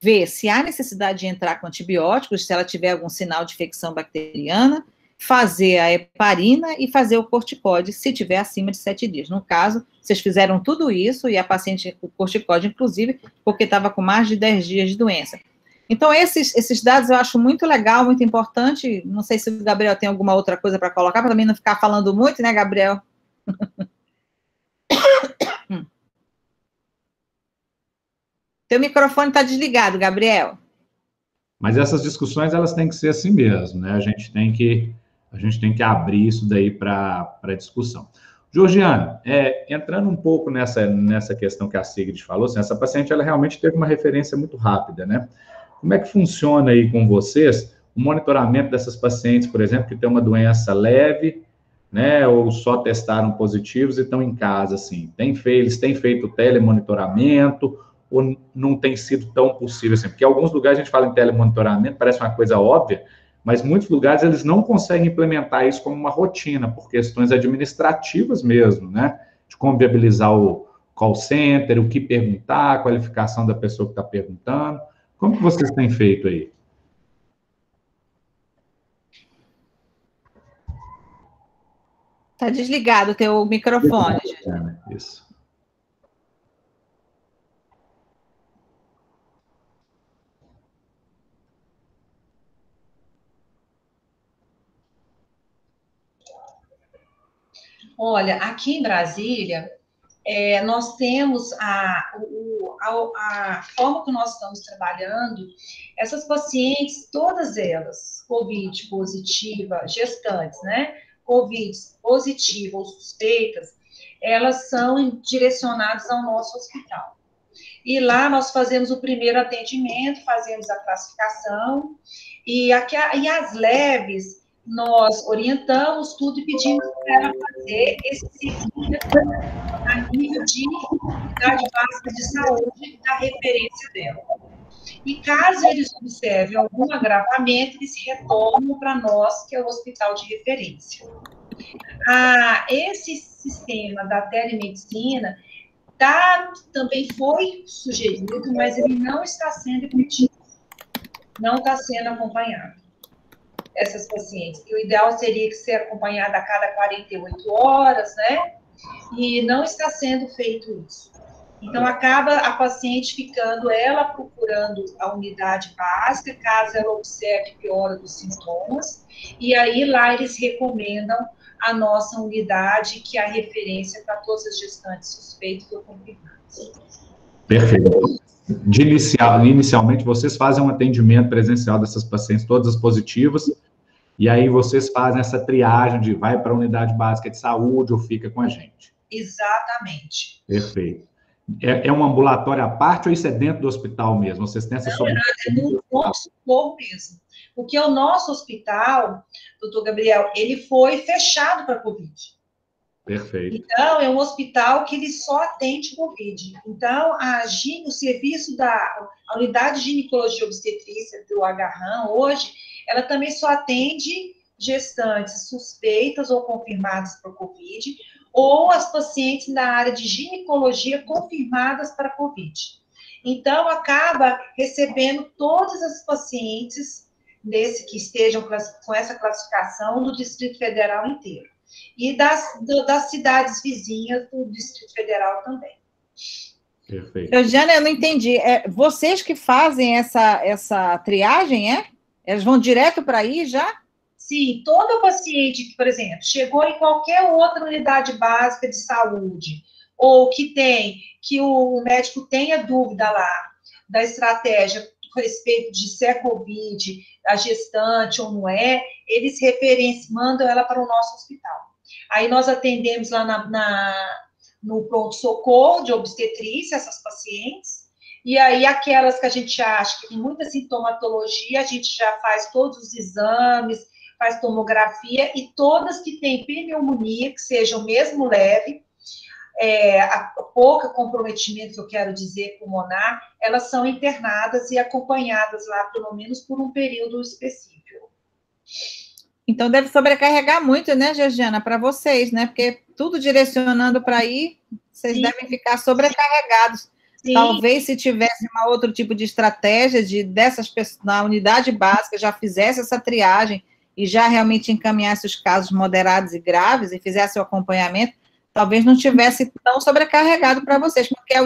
ver se há necessidade de entrar com antibióticos, se ela tiver algum sinal de infecção bacteriana, fazer a heparina e fazer o corticóide, se tiver acima de sete dias. No caso, vocês fizeram tudo isso e a paciente, o corticóide, inclusive, porque estava com mais de 10 dias de doença. Então, esses, esses dados eu acho muito legal, muito importante. Não sei se o Gabriel tem alguma outra coisa para colocar, para também não ficar falando muito, né, Gabriel? Teu microfone está desligado, Gabriel. Mas essas discussões elas têm que ser assim mesmo, né? A gente tem que a gente tem que abrir isso daí para discussão. Georgiana, é, entrando um pouco nessa, nessa questão que a Sigrid falou, assim, essa paciente ela realmente teve uma referência muito rápida, né? Como é que funciona aí com vocês o monitoramento dessas pacientes, por exemplo, que têm uma doença leve, né, ou só testaram positivos e estão em casa, assim? Tem feito, eles têm feito telemonitoramento ou não tem sido tão possível assim? Porque em alguns lugares a gente fala em telemonitoramento, parece uma coisa óbvia, mas muitos lugares eles não conseguem implementar isso como uma rotina, por questões administrativas mesmo, né? De como viabilizar o call center, o que perguntar, a qualificação da pessoa que está perguntando. Como que vocês têm feito aí? Está desligado o teu microfone. Isso. Olha, aqui em Brasília, é, nós temos a, o, a, a, forma que nós estamos trabalhando, essas pacientes, todas elas, COVID positiva, gestantes, né? COVID positiva ou suspeitas, elas são direcionadas ao nosso hospital. E lá nós fazemos o primeiro atendimento, fazemos a classificação, e, aqui, e as leves, nós orientamos tudo e pedimos para fazer esse seguimento a nível de unidade básica de saúde da referência dela. E caso eles observem algum agravamento, eles retornam para nós, que é o hospital de referência. Ah, esse sistema da telemedicina tá, também foi sugerido, mas ele não está sendo efetivo não está sendo acompanhado. Essas pacientes. E o ideal seria que ser acompanhada a cada 48 horas, né? E não está sendo feito isso. Então, acaba a paciente ficando, ela procurando a unidade básica, caso ela observe piora dos sintomas, e aí lá eles recomendam a nossa unidade, que é a referência para todas as gestantes suspeitas ou confirmadas. Perfeito. Inicial, inicialmente, vocês fazem um atendimento presencial dessas pacientes, todas as positivas, e aí vocês fazem essa triagem de vai para a unidade básica de saúde ou fica com a gente. Exatamente. Perfeito. É, é, um ambulatório à parte ou isso é dentro do hospital mesmo? Vocês têm essa sobre... É no pronto-socorro mesmo. Porque o nosso hospital, doutor Gabriel, ele foi fechado para Covid. Perfeito. Então, é um hospital que ele só atende Covid. Então, a, o serviço da a unidade de ginecologia obstetrícia do Agarram, hoje, ela também só atende gestantes suspeitas ou confirmadas por Covid, ou as pacientes na área de ginecologia confirmadas para COVID. Então, acaba recebendo todas as pacientes desse que estejam com essa classificação do Distrito Federal inteiro. E das, das cidades vizinhas do Distrito Federal também. Perfeito. Eugênia, eu não entendi. É vocês que fazem essa, essa triagem, é? Elas vão direto para aí já? Sim, todo paciente que, por exemplo, chegou em qualquer outra unidade básica de saúde, ou que tem, que o médico tenha dúvida lá da estratégia a respeito de se é COVID, a gestante ou não é, eles referenciam, mandam ela para o nosso hospital. Aí nós atendemos lá na, na no pronto-socorro de obstetrícia essas pacientes, e aí aquelas que a gente acha que tem muita sintomatologia, a gente já faz todos os exames, faz tomografia e todas que têm pneumonia, que sejam mesmo leve, é, a pouca comprometimento que eu quero dizer pulmonar, elas são internadas e acompanhadas lá, pelo menos por um período específico. Então deve sobrecarregar muito, né, Georgiana, para vocês, né? Porque tudo direcionando para aí, vocês Sim. devem ficar sobrecarregados. Sim. Talvez se tivesse um outro tipo de estratégia de dessas pessoas na unidade básica já fizesse essa triagem e já realmente encaminhasse os casos moderados e graves e fizesse o acompanhamento, talvez não tivesse tão sobrecarregado para vocês, porque é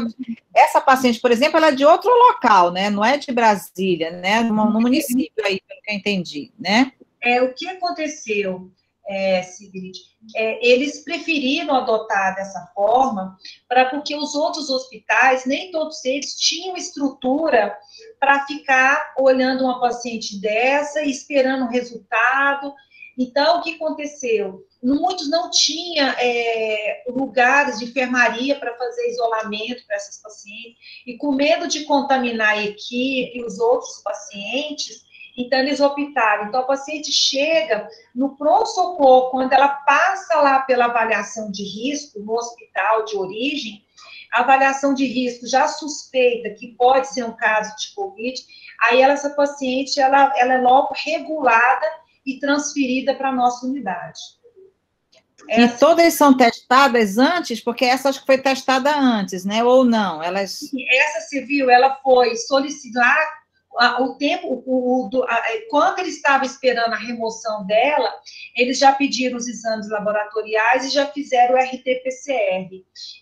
essa paciente, por exemplo, ela é de outro local, né? Não é de Brasília, né? No, no município aí, pelo que eu entendi, né? É, o que aconteceu, é, Sigrid, é, eles preferiram adotar dessa forma, para porque os outros hospitais, nem todos eles tinham estrutura para ficar olhando uma paciente dessa esperando o resultado. Então, o que aconteceu? Muitos não tinham é, lugares de enfermaria para fazer isolamento para essas pacientes, e com medo de contaminar a equipe e os outros pacientes, então, eles optaram. Então, a paciente chega no pronto-socorro, quando ela passa lá pela avaliação de risco no hospital de origem, a avaliação de risco já suspeita que pode ser um caso de Covid, aí ela, essa paciente ela, ela é logo regulada e transferida para a nossa unidade. Essa... E todas são testadas antes, porque essa acho que foi testada antes, né? Ou não? Elas... Essa civil, ela foi solicitar o tempo, o, o, a, quando ele estava esperando a remoção dela, eles já pediram os exames laboratoriais e já fizeram o RT-PCR.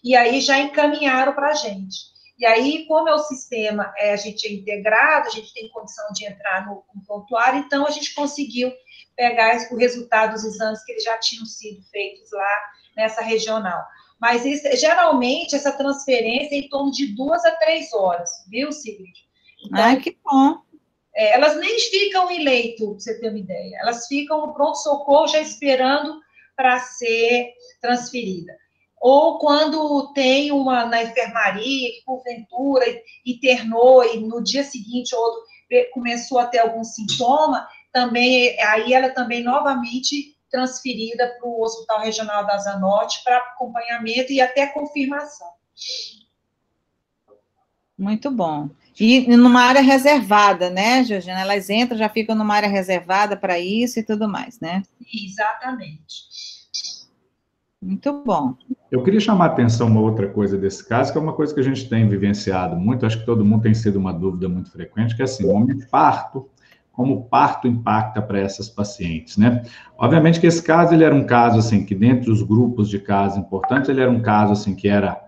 E aí já encaminharam para a gente. E aí, como é o sistema, é, a gente é integrado, a gente tem condição de entrar no, no prontuário, então a gente conseguiu pegar o resultado dos exames que já tinham sido feitos lá nessa regional. Mas isso, geralmente essa transferência é em torno de duas a três horas, viu, Sigrid? Então, Ai, que bom. É, elas nem ficam em leito, para você ter uma ideia. Elas ficam no pronto-socorro já esperando para ser transferida. Ou quando tem uma na enfermaria, que porventura internou e no dia seguinte outro começou a ter algum sintoma, também aí ela também novamente transferida para o Hospital Regional da Zanote para acompanhamento e até confirmação. Muito bom. E numa área reservada, né, Georgina? Elas entram, já ficam numa área reservada para isso e tudo mais, né? Exatamente. Muito bom. Eu queria chamar a atenção uma outra coisa desse caso, que é uma coisa que a gente tem vivenciado muito, acho que todo mundo tem sido uma dúvida muito frequente, que é assim, o homem parto, como o parto impacta para essas pacientes, né? Obviamente que esse caso, ele era um caso, assim, que dentre os grupos de casos importantes, ele era um caso, assim, que era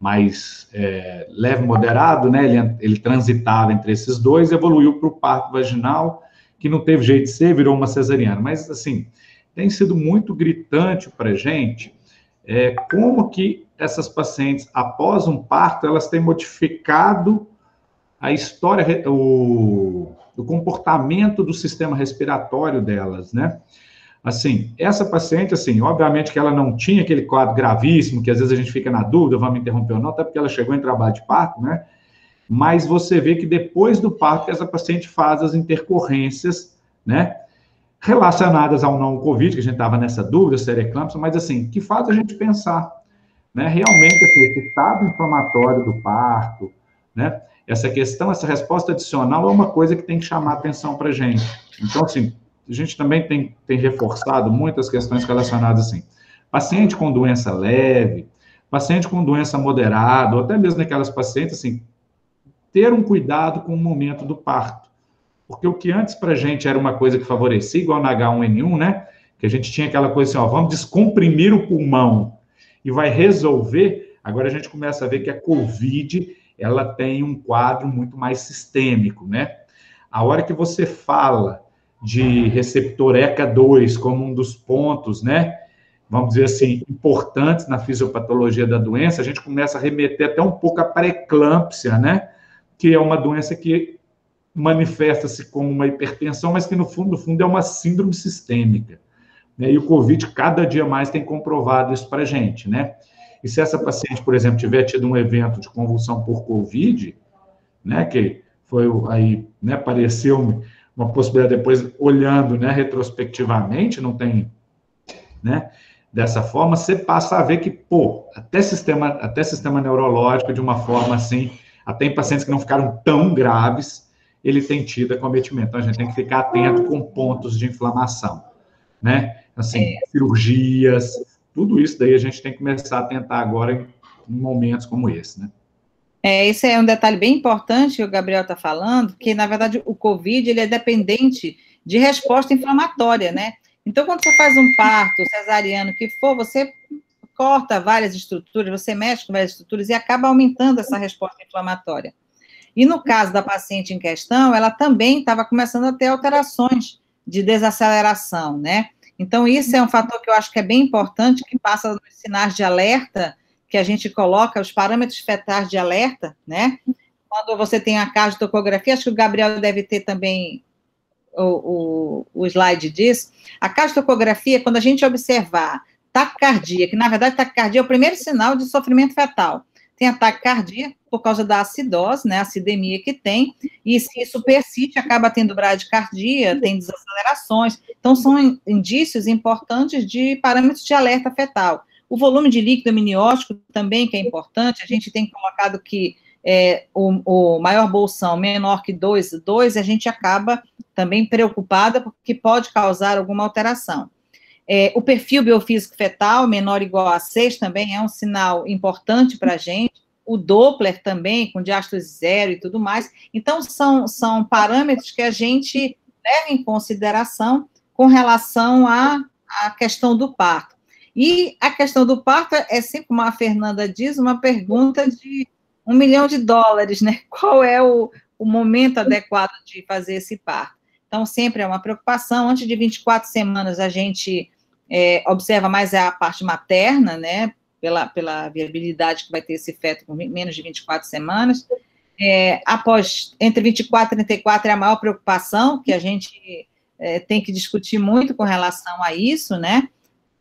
mais é, leve, moderado, né? Ele, ele transitava entre esses dois, evoluiu para o parto vaginal, que não teve jeito de ser, virou uma cesariana. Mas, assim, tem sido muito gritante para a gente é, como que essas pacientes, após um parto, elas têm modificado a história, o, o comportamento do sistema respiratório delas, né? Assim, essa paciente, assim, obviamente que ela não tinha aquele quadro gravíssimo, que às vezes a gente fica na dúvida, vamos interromper ou não, até porque ela chegou em trabalho de parto, né? Mas você vê que depois do parto, essa paciente faz as intercorrências, né? Relacionadas ao não Covid, que a gente estava nessa dúvida, se era eclâmpsia, mas assim, que faz a gente pensar, né? Realmente, assim, esse estado inflamatório do parto, né? essa questão, essa resposta adicional é uma coisa que tem que chamar atenção para gente. Então, assim, a gente também tem, tem reforçado muitas questões relacionadas assim. Paciente com doença leve, paciente com doença moderada, ou até mesmo aquelas pacientes, assim, ter um cuidado com o momento do parto. Porque o que antes para a gente era uma coisa que favorecia, igual na H1N1, né? Que a gente tinha aquela coisa assim, ó, vamos descomprimir o pulmão e vai resolver. Agora a gente começa a ver que a Covid ela tem um quadro muito mais sistêmico, né? A hora que você fala de receptor ECA2 como um dos pontos, né? Vamos dizer assim, importantes na fisiopatologia da doença, a gente começa a remeter até um pouco a pré-eclâmpsia, né? Que é uma doença que manifesta-se como uma hipertensão, mas que no fundo, no fundo é uma síndrome sistêmica. Né? E o Covid cada dia mais tem comprovado isso para a gente, né? E se essa paciente, por exemplo, tiver tido um evento de convulsão por Covid, né, que foi aí, né, pareceu uma possibilidade depois, olhando, né, retrospectivamente, não tem, né, dessa forma, você passa a ver que, pô, até sistema, até sistema neurológico, de uma forma assim, até em pacientes que não ficaram tão graves, ele tem tido acometimento. Então, a gente tem que ficar atento com pontos de inflamação, né? Assim, é. cirurgias, tudo isso daí a gente tem que começar a tentar agora em, momentos como esse, né? É, esse é um detalhe bem importante que o Gabriel está falando, que na verdade o COVID ele é dependente de resposta inflamatória, né? Então, quando você faz um parto cesariano que for, você corta várias estruturas, você mexe com várias estruturas e acaba aumentando essa resposta inflamatória. E no caso da paciente em questão, ela também estava começando a ter alterações de desaceleração, né? Então, isso é um fator que eu acho que é bem importante, que passa nos sinais de alerta, que a gente coloca, os parâmetros fetais de alerta, né? Quando você tem a cardiotocografia, acho que o Gabriel deve ter também o, o, o slide disso. A cardiotocografia, quando a gente observar taquicardia, que na verdade taquicardia é o primeiro sinal de sofrimento fetal tem ataque cardíaco por causa da acidose, né, acidemia que tem, e se isso persiste, acaba tendo bradicardia, tem desacelerações. Então, são indícios importantes de parâmetros de alerta fetal. O volume de líquido amniótico também, que é importante, a gente tem colocado que é, o, o, maior bolsão menor que 2, 2, a gente acaba também preocupada, porque pode causar alguma alteração. É, o perfil biofísico fetal, menor ou igual a 6, também é um sinal importante para a gente. O Doppler também, com diástase zero e tudo mais. Então, são, são parâmetros que a gente leva em consideração com relação à, à questão do parto. E a questão do parto é sempre, como a Fernanda diz, uma pergunta de um milhão de dólares, né? Qual é o, o momento adequado de fazer esse parto? Então, sempre é uma preocupação. Antes de 24 semanas, a gente é, observa mais a parte materna, né, pela, pela viabilidade que vai ter esse feto com menos de 24 semanas. É, após, entre 24 e 34 é a maior preocupação, que a gente é, tem que discutir muito com relação a isso, né,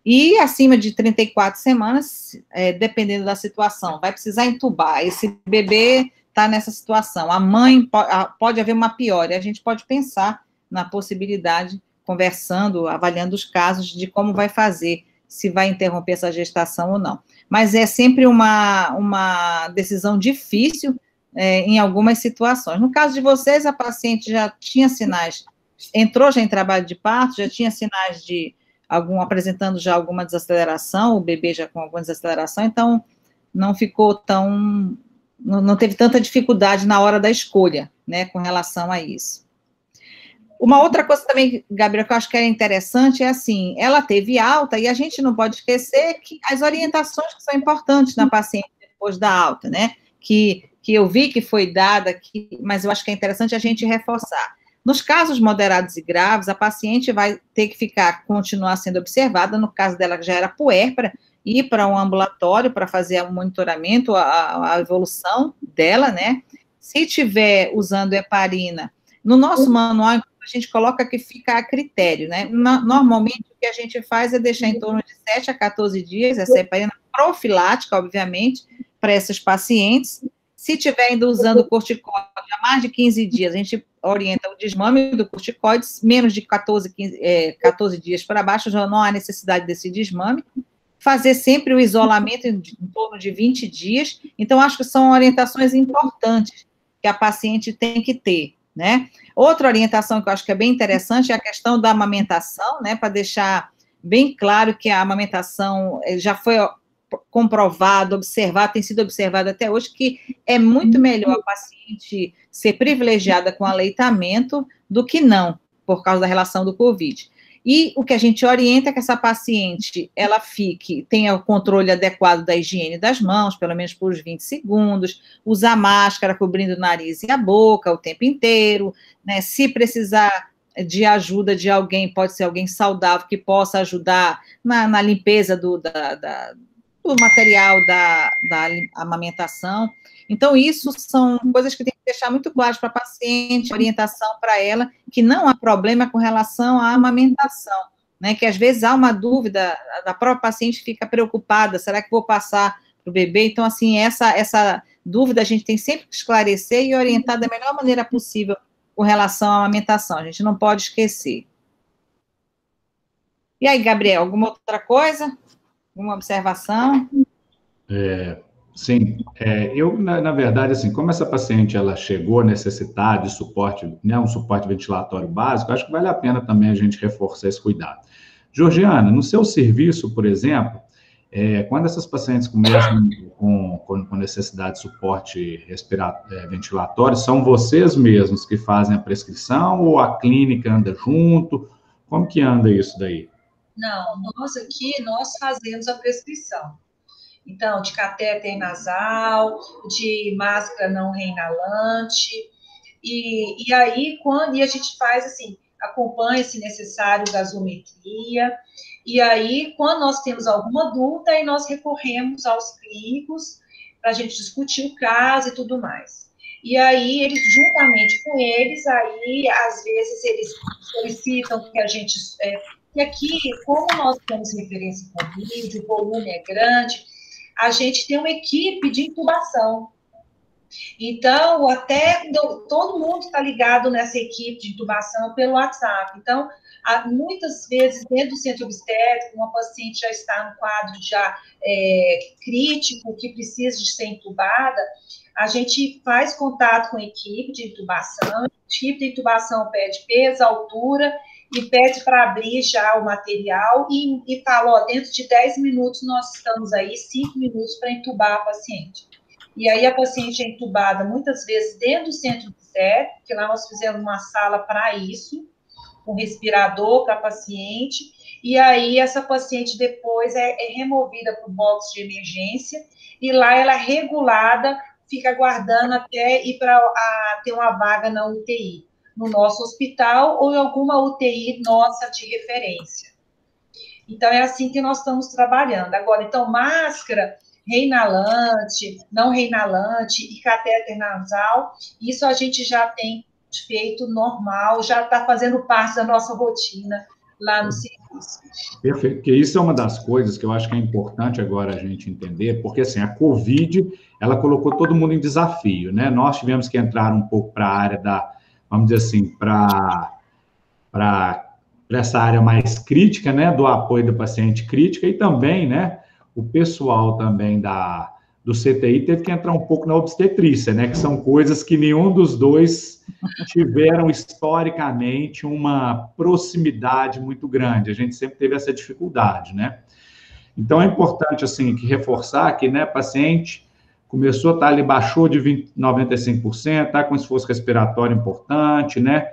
e acima de 34 semanas, é, dependendo da situação, vai precisar entubar, esse bebê está nessa situação, a mãe, pode haver uma pior, e a gente pode pensar na possibilidade conversando, avaliando os casos de como vai fazer, se vai interromper essa gestação ou não. Mas é sempre uma, uma decisão difícil é, em algumas situações. No caso de vocês, a paciente já tinha sinais, entrou já em trabalho de parto, já tinha sinais de algum apresentando já alguma desaceleração, o bebê já com alguma desaceleração, então não ficou tão, não, não teve tanta dificuldade na hora da escolha, né, com relação a isso. Uma outra coisa também, Gabriel, que eu acho que é interessante é assim, ela teve alta e a gente não pode esquecer que as orientações que são importantes na paciente depois da alta, né? Que, que eu vi que foi dada, que, mas eu acho que é interessante a gente reforçar. Nos casos moderados e graves, a paciente vai ter que ficar, continuar sendo observada, no caso dela que já era puérpera, ir para um ambulatório para fazer o monitoramento, a, a evolução dela, né? Se tiver usando heparina, no nosso manual, a gente coloca que fica a critério, né? Normalmente, o que a gente faz é deixar em torno de 7 a 14 dias, essa heparina profilática, obviamente, para esses pacientes. Se tiver ainda usando corticoide há mais de 15 dias, a gente orienta o desmame do corticoide, menos de 14, 15, é, 14 dias para baixo, já não há necessidade desse desmame. Fazer sempre o isolamento em, em torno de 20 dias. Então, acho que são orientações importantes que a paciente tem que ter né? Outra orientação que eu acho que é bem interessante é a questão da amamentação, né, para deixar bem claro que a amamentação eh, já foi comprovado, observado, tem sido observado até hoje, que é muito melhor a paciente ser privilegiada com aleitamento do que não, por causa da relação do Covid. E o que a gente orienta é que essa paciente, ela fique, tenha o controle adequado da higiene das mãos, pelo menos por uns 20 segundos, usar máscara cobrindo o nariz e a boca o tempo inteiro, né? Se precisar de ajuda de alguém, pode ser alguém saudável que possa ajudar na, na limpeza do, da, da, do material da, da amamentação. Então, isso são coisas que tem que deixar muito claras para a paciente, orientação para ela, que não há problema com relação à amamentação, né? Que às vezes há uma dúvida, a própria paciente fica preocupada, será que vou passar para o bebê? Então, assim, essa, essa dúvida a gente tem sempre que esclarecer e orientar da melhor maneira possível com relação à amamentação, a gente não pode esquecer. E aí, Gabriel, alguma outra coisa? Alguma observação? É, Sim, é, eu, na, na, verdade, assim, como essa paciente ela chegou a necessitar de suporte, né, um suporte ventilatório básico, acho que vale a pena também a gente reforçar esse cuidado. Georgiana, no seu serviço, por exemplo, é, quando essas pacientes começam com, com, com necessidade de suporte é, ventilatório, são vocês mesmos que fazem a prescrição ou a clínica anda junto? Como que anda isso daí? Não, nós aqui, nós fazemos a prescrição. Então, de catéter nasal, de máscara não reinalante. E, e aí, quando e a gente faz assim, acompanha, se necessário, gasometria. E aí, quando nós temos alguma dúvida, aí nós recorremos aos clínicos para a gente discutir o caso e tudo mais. E aí, eles, juntamente com eles, aí, às vezes, eles solicitam que a gente. É, que aqui, como nós temos referência com vídeo, o volume é grande, a gente tem uma equipe de intubação. Então, até todo mundo está ligado nessa equipe de intubação pelo WhatsApp. Então, muitas vezes, dentro do centro obstétrico, uma paciente já está no quadro já é, crítico, que precisa de ser intubada, a gente faz contato com a equipe de intubação, a equipe de intubação pede peso, altura e pede para abrir já o material e, e fala, ó, dentro de 10 minutos nós estamos aí, 5 minutos para entubar a paciente. E aí a paciente é entubada muitas vezes dentro do centro de SET, porque lá nós fizemos uma sala para isso, com respirador para a paciente, e aí essa paciente depois é, é removida para o box de emergência, e lá ela é regulada, fica aguardando até ir para ter uma vaga na UTI no nosso hospital ou em alguma UTI nossa de referência. Então, é assim que nós estamos trabalhando. Agora, então, máscara, reinalante, não reinalante e catéter nasal, isso a gente já tem feito normal, já está fazendo parte da nossa rotina lá no serviço. Perfeito, porque isso é uma das coisas que eu acho que é importante agora a gente entender, porque assim, a Covid, ela colocou todo mundo em desafio, né? Nós tivemos que entrar um pouco para a área da vamos dizer assim, para essa área mais crítica, né, do apoio do paciente crítica e também, né, o pessoal também da, do CTI teve que entrar um pouco na obstetrícia, né, que são coisas que nenhum dos dois tiveram historicamente uma proximidade muito grande. A gente sempre teve essa dificuldade, né? Então é importante assim que reforçar que, né, paciente começou tá ali, baixou de 20, 95%, está com esforço respiratório importante, né?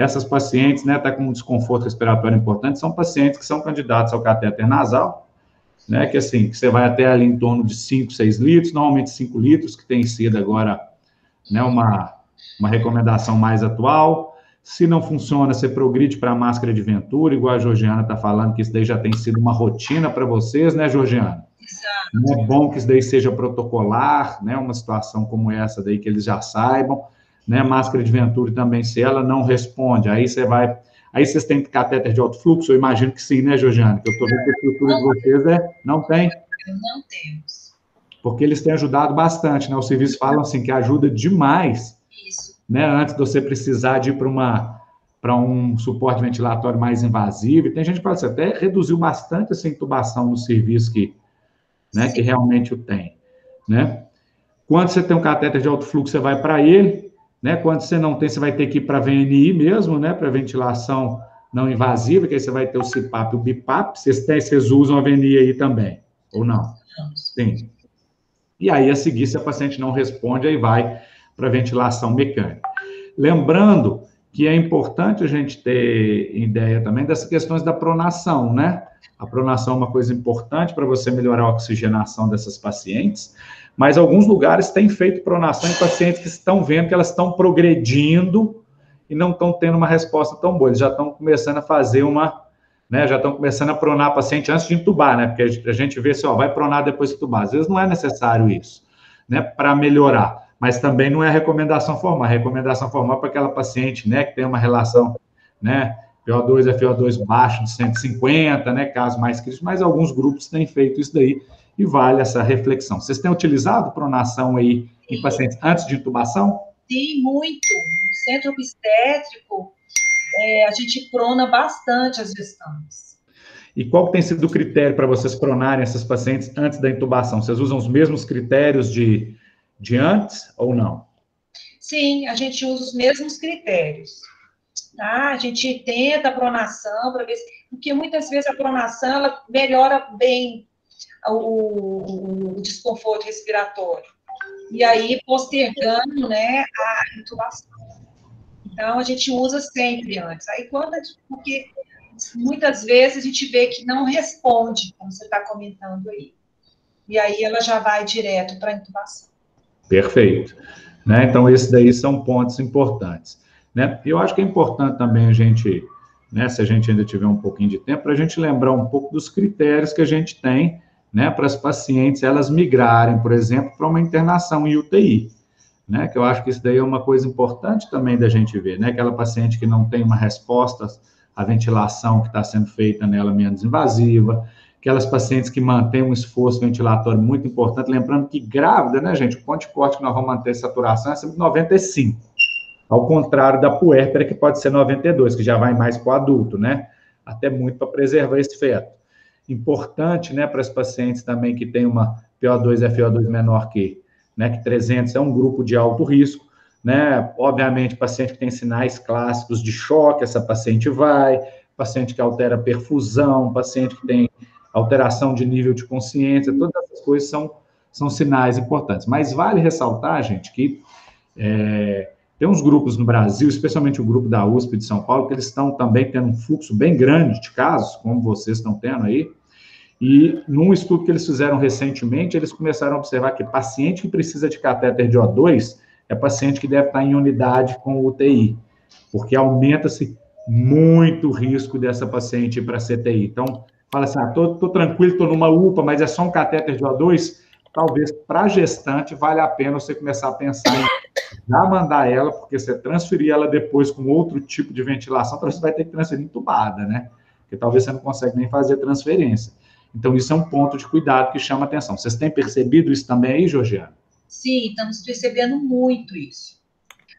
essas pacientes, né, tá com um desconforto respiratório importante, são pacientes que são candidatos ao catéter nasal, né, que assim, que você vai até ali em torno de 5, 6 litros, normalmente 5 litros, que tem sido agora, né, uma, uma recomendação mais atual. Se não funciona, você progride para a máscara de Ventura, igual a Georgiana está falando, que isso daí já tem sido uma rotina para vocês, né, Georgiana? Exato. É bom que isso daí seja protocolar, né, uma situação como essa daí, que eles já saibam né? Máscara de Venturi também, se ela não responde, aí você vai. Aí vocês têm catéter de alto fluxo? Eu imagino que sim, né, Georgiana? Que eu estou vendo que a estrutura de vocês é. Não tem? Não temos. Porque eles têm ajudado bastante, né? Os serviços falam assim que ajuda demais. Isso. Né? Antes de você precisar de ir para uma para um suporte ventilatório mais invasivo. E tem gente que fala assim, até reduziu bastante essa intubação no serviço que, né, que realmente o tem. Né? Quando você tem um catéter de alto fluxo, você vai para ele, né? Quando você não tem, você vai ter que ir para VNI mesmo, né? Para ventilação não invasiva, que aí você vai ter o CPAP e o BIPAP. Vocês, têm, vocês usam a VNI aí também, ou não? Sim. E aí, a seguir, se a paciente não responde, aí vai para ventilação mecânica. Lembrando que é importante a gente ter ideia também dessas questões da pronação, né? A pronação é uma coisa importante para você melhorar a oxigenação dessas pacientes, mas alguns lugares têm feito pronação em pacientes que estão vendo que elas estão progredindo e não estão tendo uma resposta tão boa. Eles já estão começando a fazer uma, né, já estão começando a pronar a paciente antes de entubar, né, porque a gente vê assim, ó, vai pronar depois de entubar. Às vezes não é necessário isso, né, para melhorar, mas também não é a recomendação formal. A recomendação formal é para aquela paciente, né, que tem uma relação, né, PO2 é FO2 baixo de 150, né, casos mais críticos, mas alguns grupos têm feito isso daí e vale essa reflexão. Vocês têm utilizado pronação aí em pacientes antes de intubação? Sim, muito. No centro obstétrico, é, a gente prona bastante as gestantes. E qual tem sido o critério para vocês pronarem essas pacientes antes da intubação? Vocês usam os mesmos critérios de, de antes ou não? Sim, a gente usa os mesmos critérios. Tá? A gente tenta a pronação para ver porque muitas vezes a pronação ela melhora bem o, o desconforto respiratório. E aí, postergando, né, a intubação. Então, a gente usa sempre antes. Aí, quando, porque muitas vezes a gente vê que não responde, como você está comentando aí. E aí, ela já vai direto para a intubação. Perfeito. Né? Então, esses daí são pontos importantes. Né? Eu acho que é importante também a gente, né, se a gente ainda tiver um pouquinho de tempo, para a gente lembrar um pouco dos critérios que a gente tem né, para as pacientes elas migrarem, por exemplo, para uma internação em UTI, né, que eu acho que isso daí é uma coisa importante também da gente ver, né, aquela paciente que não tem uma resposta à ventilação que está sendo feita nela menos invasiva, aquelas pacientes que mantêm um esforço ventilatório muito importante, lembrando que grávida, né, gente, o ponto de corte que nós vamos manter saturação é sempre 95, ao contrário da puérpera, que pode ser 92, que já vai mais para o adulto, né, até muito para preservar esse feto. Importante, né, para as pacientes também que têm uma PO2 e FO2 menor que, né, que 300 é um grupo de alto risco, né, obviamente, paciente que tem sinais clássicos de choque, essa paciente vai, paciente que altera perfusão, paciente que tem alteração de nível de consciência, todas essas coisas são, são sinais importantes. Mas vale ressaltar, gente, que é, tem uns grupos no Brasil, especialmente o grupo da USP de São Paulo, que eles estão também tendo um fluxo bem grande de casos, como vocês estão tendo aí, e num estudo que eles fizeram recentemente, eles começaram a observar que paciente que precisa de catéter de O2 é paciente que deve estar em unidade com UTI, porque aumenta-se muito o risco dessa paciente ir para CTI. Então, fala assim, ah, tô, tô tranquilo, tô numa UPA, mas é só um catéter de O2, talvez para gestante vale a pena você começar a pensar em já mandar ela, porque você transferir ela depois com outro tipo de ventilação, você vai ter que transferir entubada, né? Porque talvez você não consegue nem fazer transferência. Então, isso é um ponto de cuidado que chama atenção. Vocês têm percebido isso também aí, Georgiana? Sim, estamos percebendo muito isso.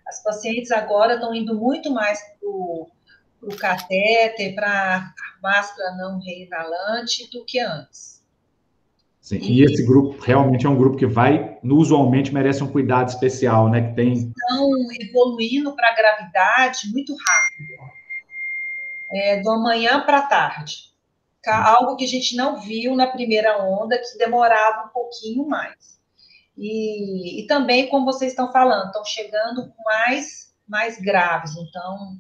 As pacientes agora estão indo muito mais para o catéter, para a máscara não reinalante do que antes. Sim, e, e esse grupo realmente é um grupo que vai, usualmente, merece um cuidado especial, né? Que tem. Estão evoluindo para a gravidade muito rápido. É, do amanhã para a tarde algo que a gente não viu na primeira onda, que demorava um pouquinho mais. E, e também, como vocês estão falando, estão chegando mais, mais graves. Então,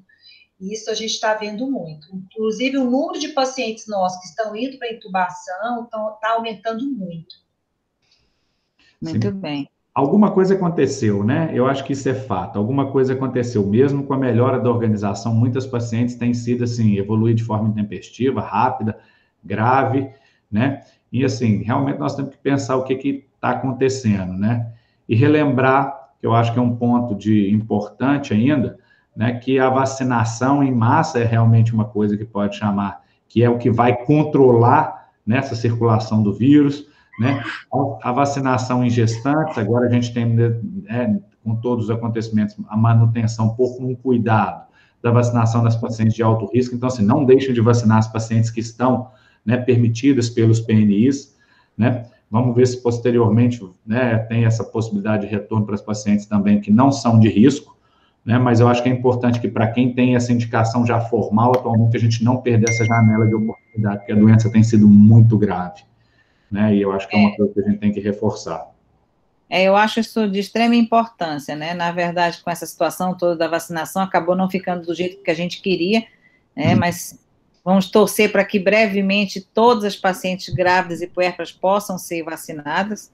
Isso a gente está vendo muito. Inclusive, o número de pacientes nossos que estão indo para intubação está aumentando muito. Muito Sim. bem. Alguma coisa aconteceu, né? Eu acho que isso é fato. Alguma coisa aconteceu. Mesmo com a melhora da organização, muitas pacientes têm sido, assim, evoluir de forma intempestiva, rápida, grave, né? E, assim, realmente nós temos que pensar o que está acontecendo, né? E relembrar, que eu acho que é um ponto de importante ainda, né? Que a vacinação em massa é realmente uma coisa que pode chamar, que é o que vai controlar nessa circulação do vírus, né? A vacinação em gestantes, agora a gente tem, né, com todos os acontecimentos, a manutenção por um cuidado da vacinação das pacientes de alto risco. Então, assim, não deixem de vacinar as pacientes que estão né, permitidas pelos PNIs, né? Vamos ver se posteriormente né, tem essa possibilidade de retorno para as pacientes também que não são de risco, né? Mas eu acho que é importante que para quem tem essa indicação já formal atualmente, a gente não perder essa janela de oportunidade, porque a doença tem sido muito grave né? E eu acho que é uma é. coisa que a gente tem que reforçar. É, eu acho isso de extrema importância, né? Na verdade, com essa situação toda da vacinação, acabou não ficando do jeito que a gente queria, né? Hum. Mas vamos torcer para que brevemente todas as pacientes grávidas e puérperas possam ser vacinadas,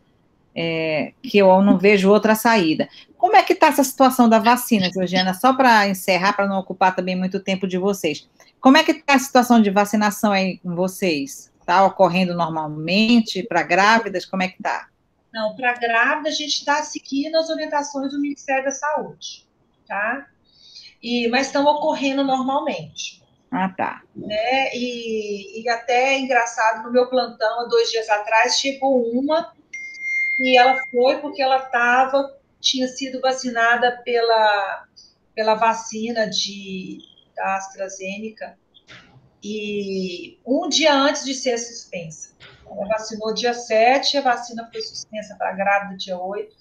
é, que eu não vejo outra saída. Como é que está essa situação da vacina, Georgiana? Só para encerrar, para não ocupar também muito tempo de vocês. Como é que está a situação de vacinação aí com vocês? Está ocorrendo normalmente para grávidas? Como é que está? Não, para grávida a gente está seguindo as orientações do Ministério da Saúde, tá? E, mas estão ocorrendo normalmente. Ah, tá. Né? E, e até é engraçado, no meu plantão, há dois dias atrás, chegou uma e ela foi porque ela estava, tinha sido vacinada pela, pela vacina de, da AstraZeneca e um dia antes de ser suspensa. Ela vacinou dia 7, a vacina foi suspensa para grávida dia 8,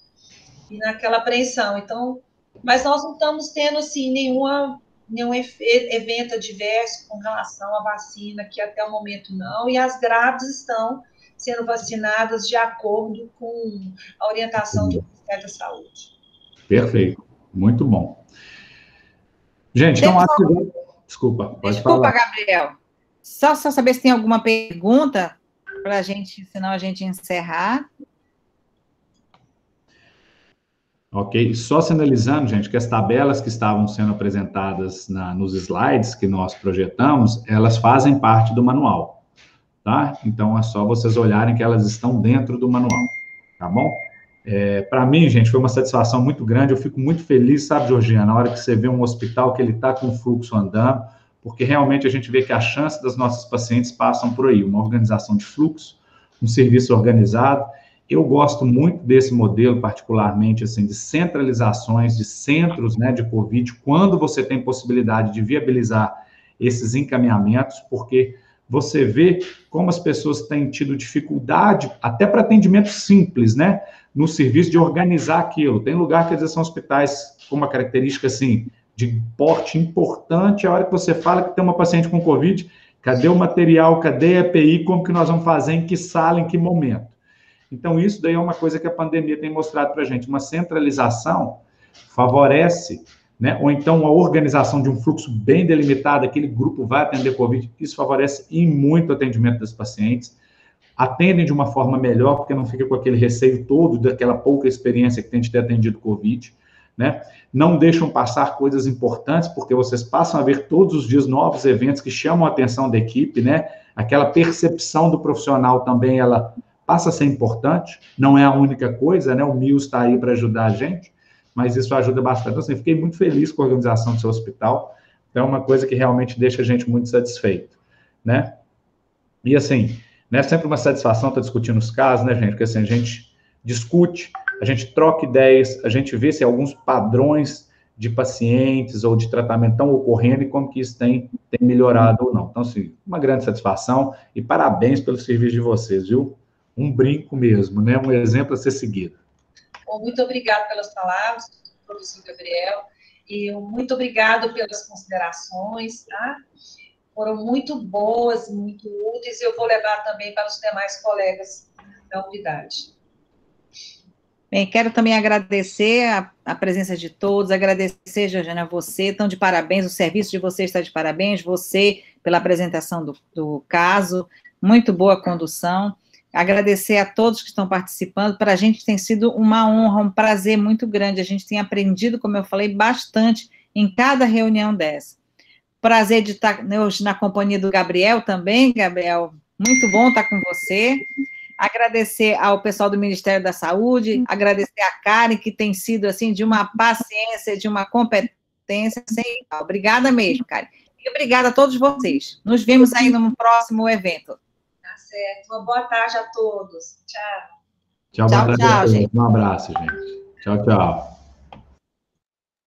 e naquela apreensão. Então, mas nós não estamos tendo, assim, nenhuma, nenhum evento adverso com relação à vacina, que até o momento não, e as grávidas estão sendo vacinadas de acordo com a orientação do Ministério da Saúde. Perfeito, muito bom. Gente, então acho que Desculpa, pode Desculpa, falar. Gabriel. Só, só saber se tem alguma pergunta para a gente, senão a gente encerrar. Ok, só sinalizando, gente, que as tabelas que estavam sendo apresentadas na, nos slides que nós projetamos, elas fazem parte do manual, tá? Então, é só vocês olharem que elas estão dentro do manual, tá bom? É, para mim, gente, foi uma satisfação muito grande. Eu fico muito feliz, sabe, Georgiana, na hora que você vê um hospital que ele está com fluxo andando, porque realmente a gente vê que a chance das nossas pacientes passam por aí, uma organização de fluxo, um serviço organizado. Eu gosto muito desse modelo, particularmente, assim, de centralizações de centros, né, de COVID, quando você tem possibilidade de viabilizar esses encaminhamentos, porque você vê como as pessoas têm tido dificuldade, até para atendimento simples, né? No serviço de organizar aquilo. Tem lugar que às vezes são hospitais com uma característica assim, de porte importante, a hora que você fala que tem uma paciente com Covid, cadê o material, cadê a EPI, como que nós vamos fazer, em que sala, em que momento? Então, isso daí é uma coisa que a pandemia tem mostrado para a gente. Uma centralização favorece né? Ou então a organização de um fluxo bem delimitado, aquele grupo vai atender Covid, isso favorece em muito o atendimento dos pacientes. Atendem de uma forma melhor, porque não fica com aquele receio todo daquela pouca experiência que tem de ter atendido Covid. Né? Não deixam passar coisas importantes, porque vocês passam a ver todos os dias novos eventos que chamam a atenção da equipe, né? Aquela percepção do profissional também, ela passa a ser importante, não é a única coisa, né? O MIL está aí para ajudar a gente mas isso ajuda bastante. Então, assim, fiquei muito feliz com a organização do seu hospital. Então, é uma coisa que realmente deixa a gente muito satisfeito, né? E, assim, né, sempre uma satisfação estar discutindo os casos, né, gente? Porque, assim, a gente discute, a gente troca ideias, a gente vê se alguns padrões de pacientes ou de tratamento estão ocorrendo e como que isso tem, tem melhorado ou não. Então, assim, uma grande satisfação e parabéns pelo serviço de vocês, viu? Um brinco mesmo, né? Um exemplo a ser seguido. Bom, muito obrigado pelas palavras, professor Gabriel, e muito obrigado pelas considerações, tá? Foram muito boas, muito úteis, e eu vou levar também para os demais colegas da unidade. Bem, quero também agradecer a, a, presença de todos, agradecer, Georgiana, você, estão de parabéns, o serviço de vocês está de parabéns, você pela apresentação do, do caso, muito boa condução, agradecer a todos que estão participando, para a gente tem sido uma honra, um prazer muito grande, a gente tem aprendido, como eu falei, bastante em cada reunião dessa. Prazer de estar hoje na companhia do Gabriel também, Gabriel, muito bom estar com você agradecer ao pessoal do Ministério da Saúde, agradecer a Karen, que tem sido, assim, de uma paciência, de uma competência sem Obrigada mesmo, Karen. E obrigada a todos vocês. Nos vemos aí no próximo evento. Certo. Uma boa tarde a todos. Tchau. Tchau, tchau, tchau gente. Um abraço, gente. Tchau, tchau.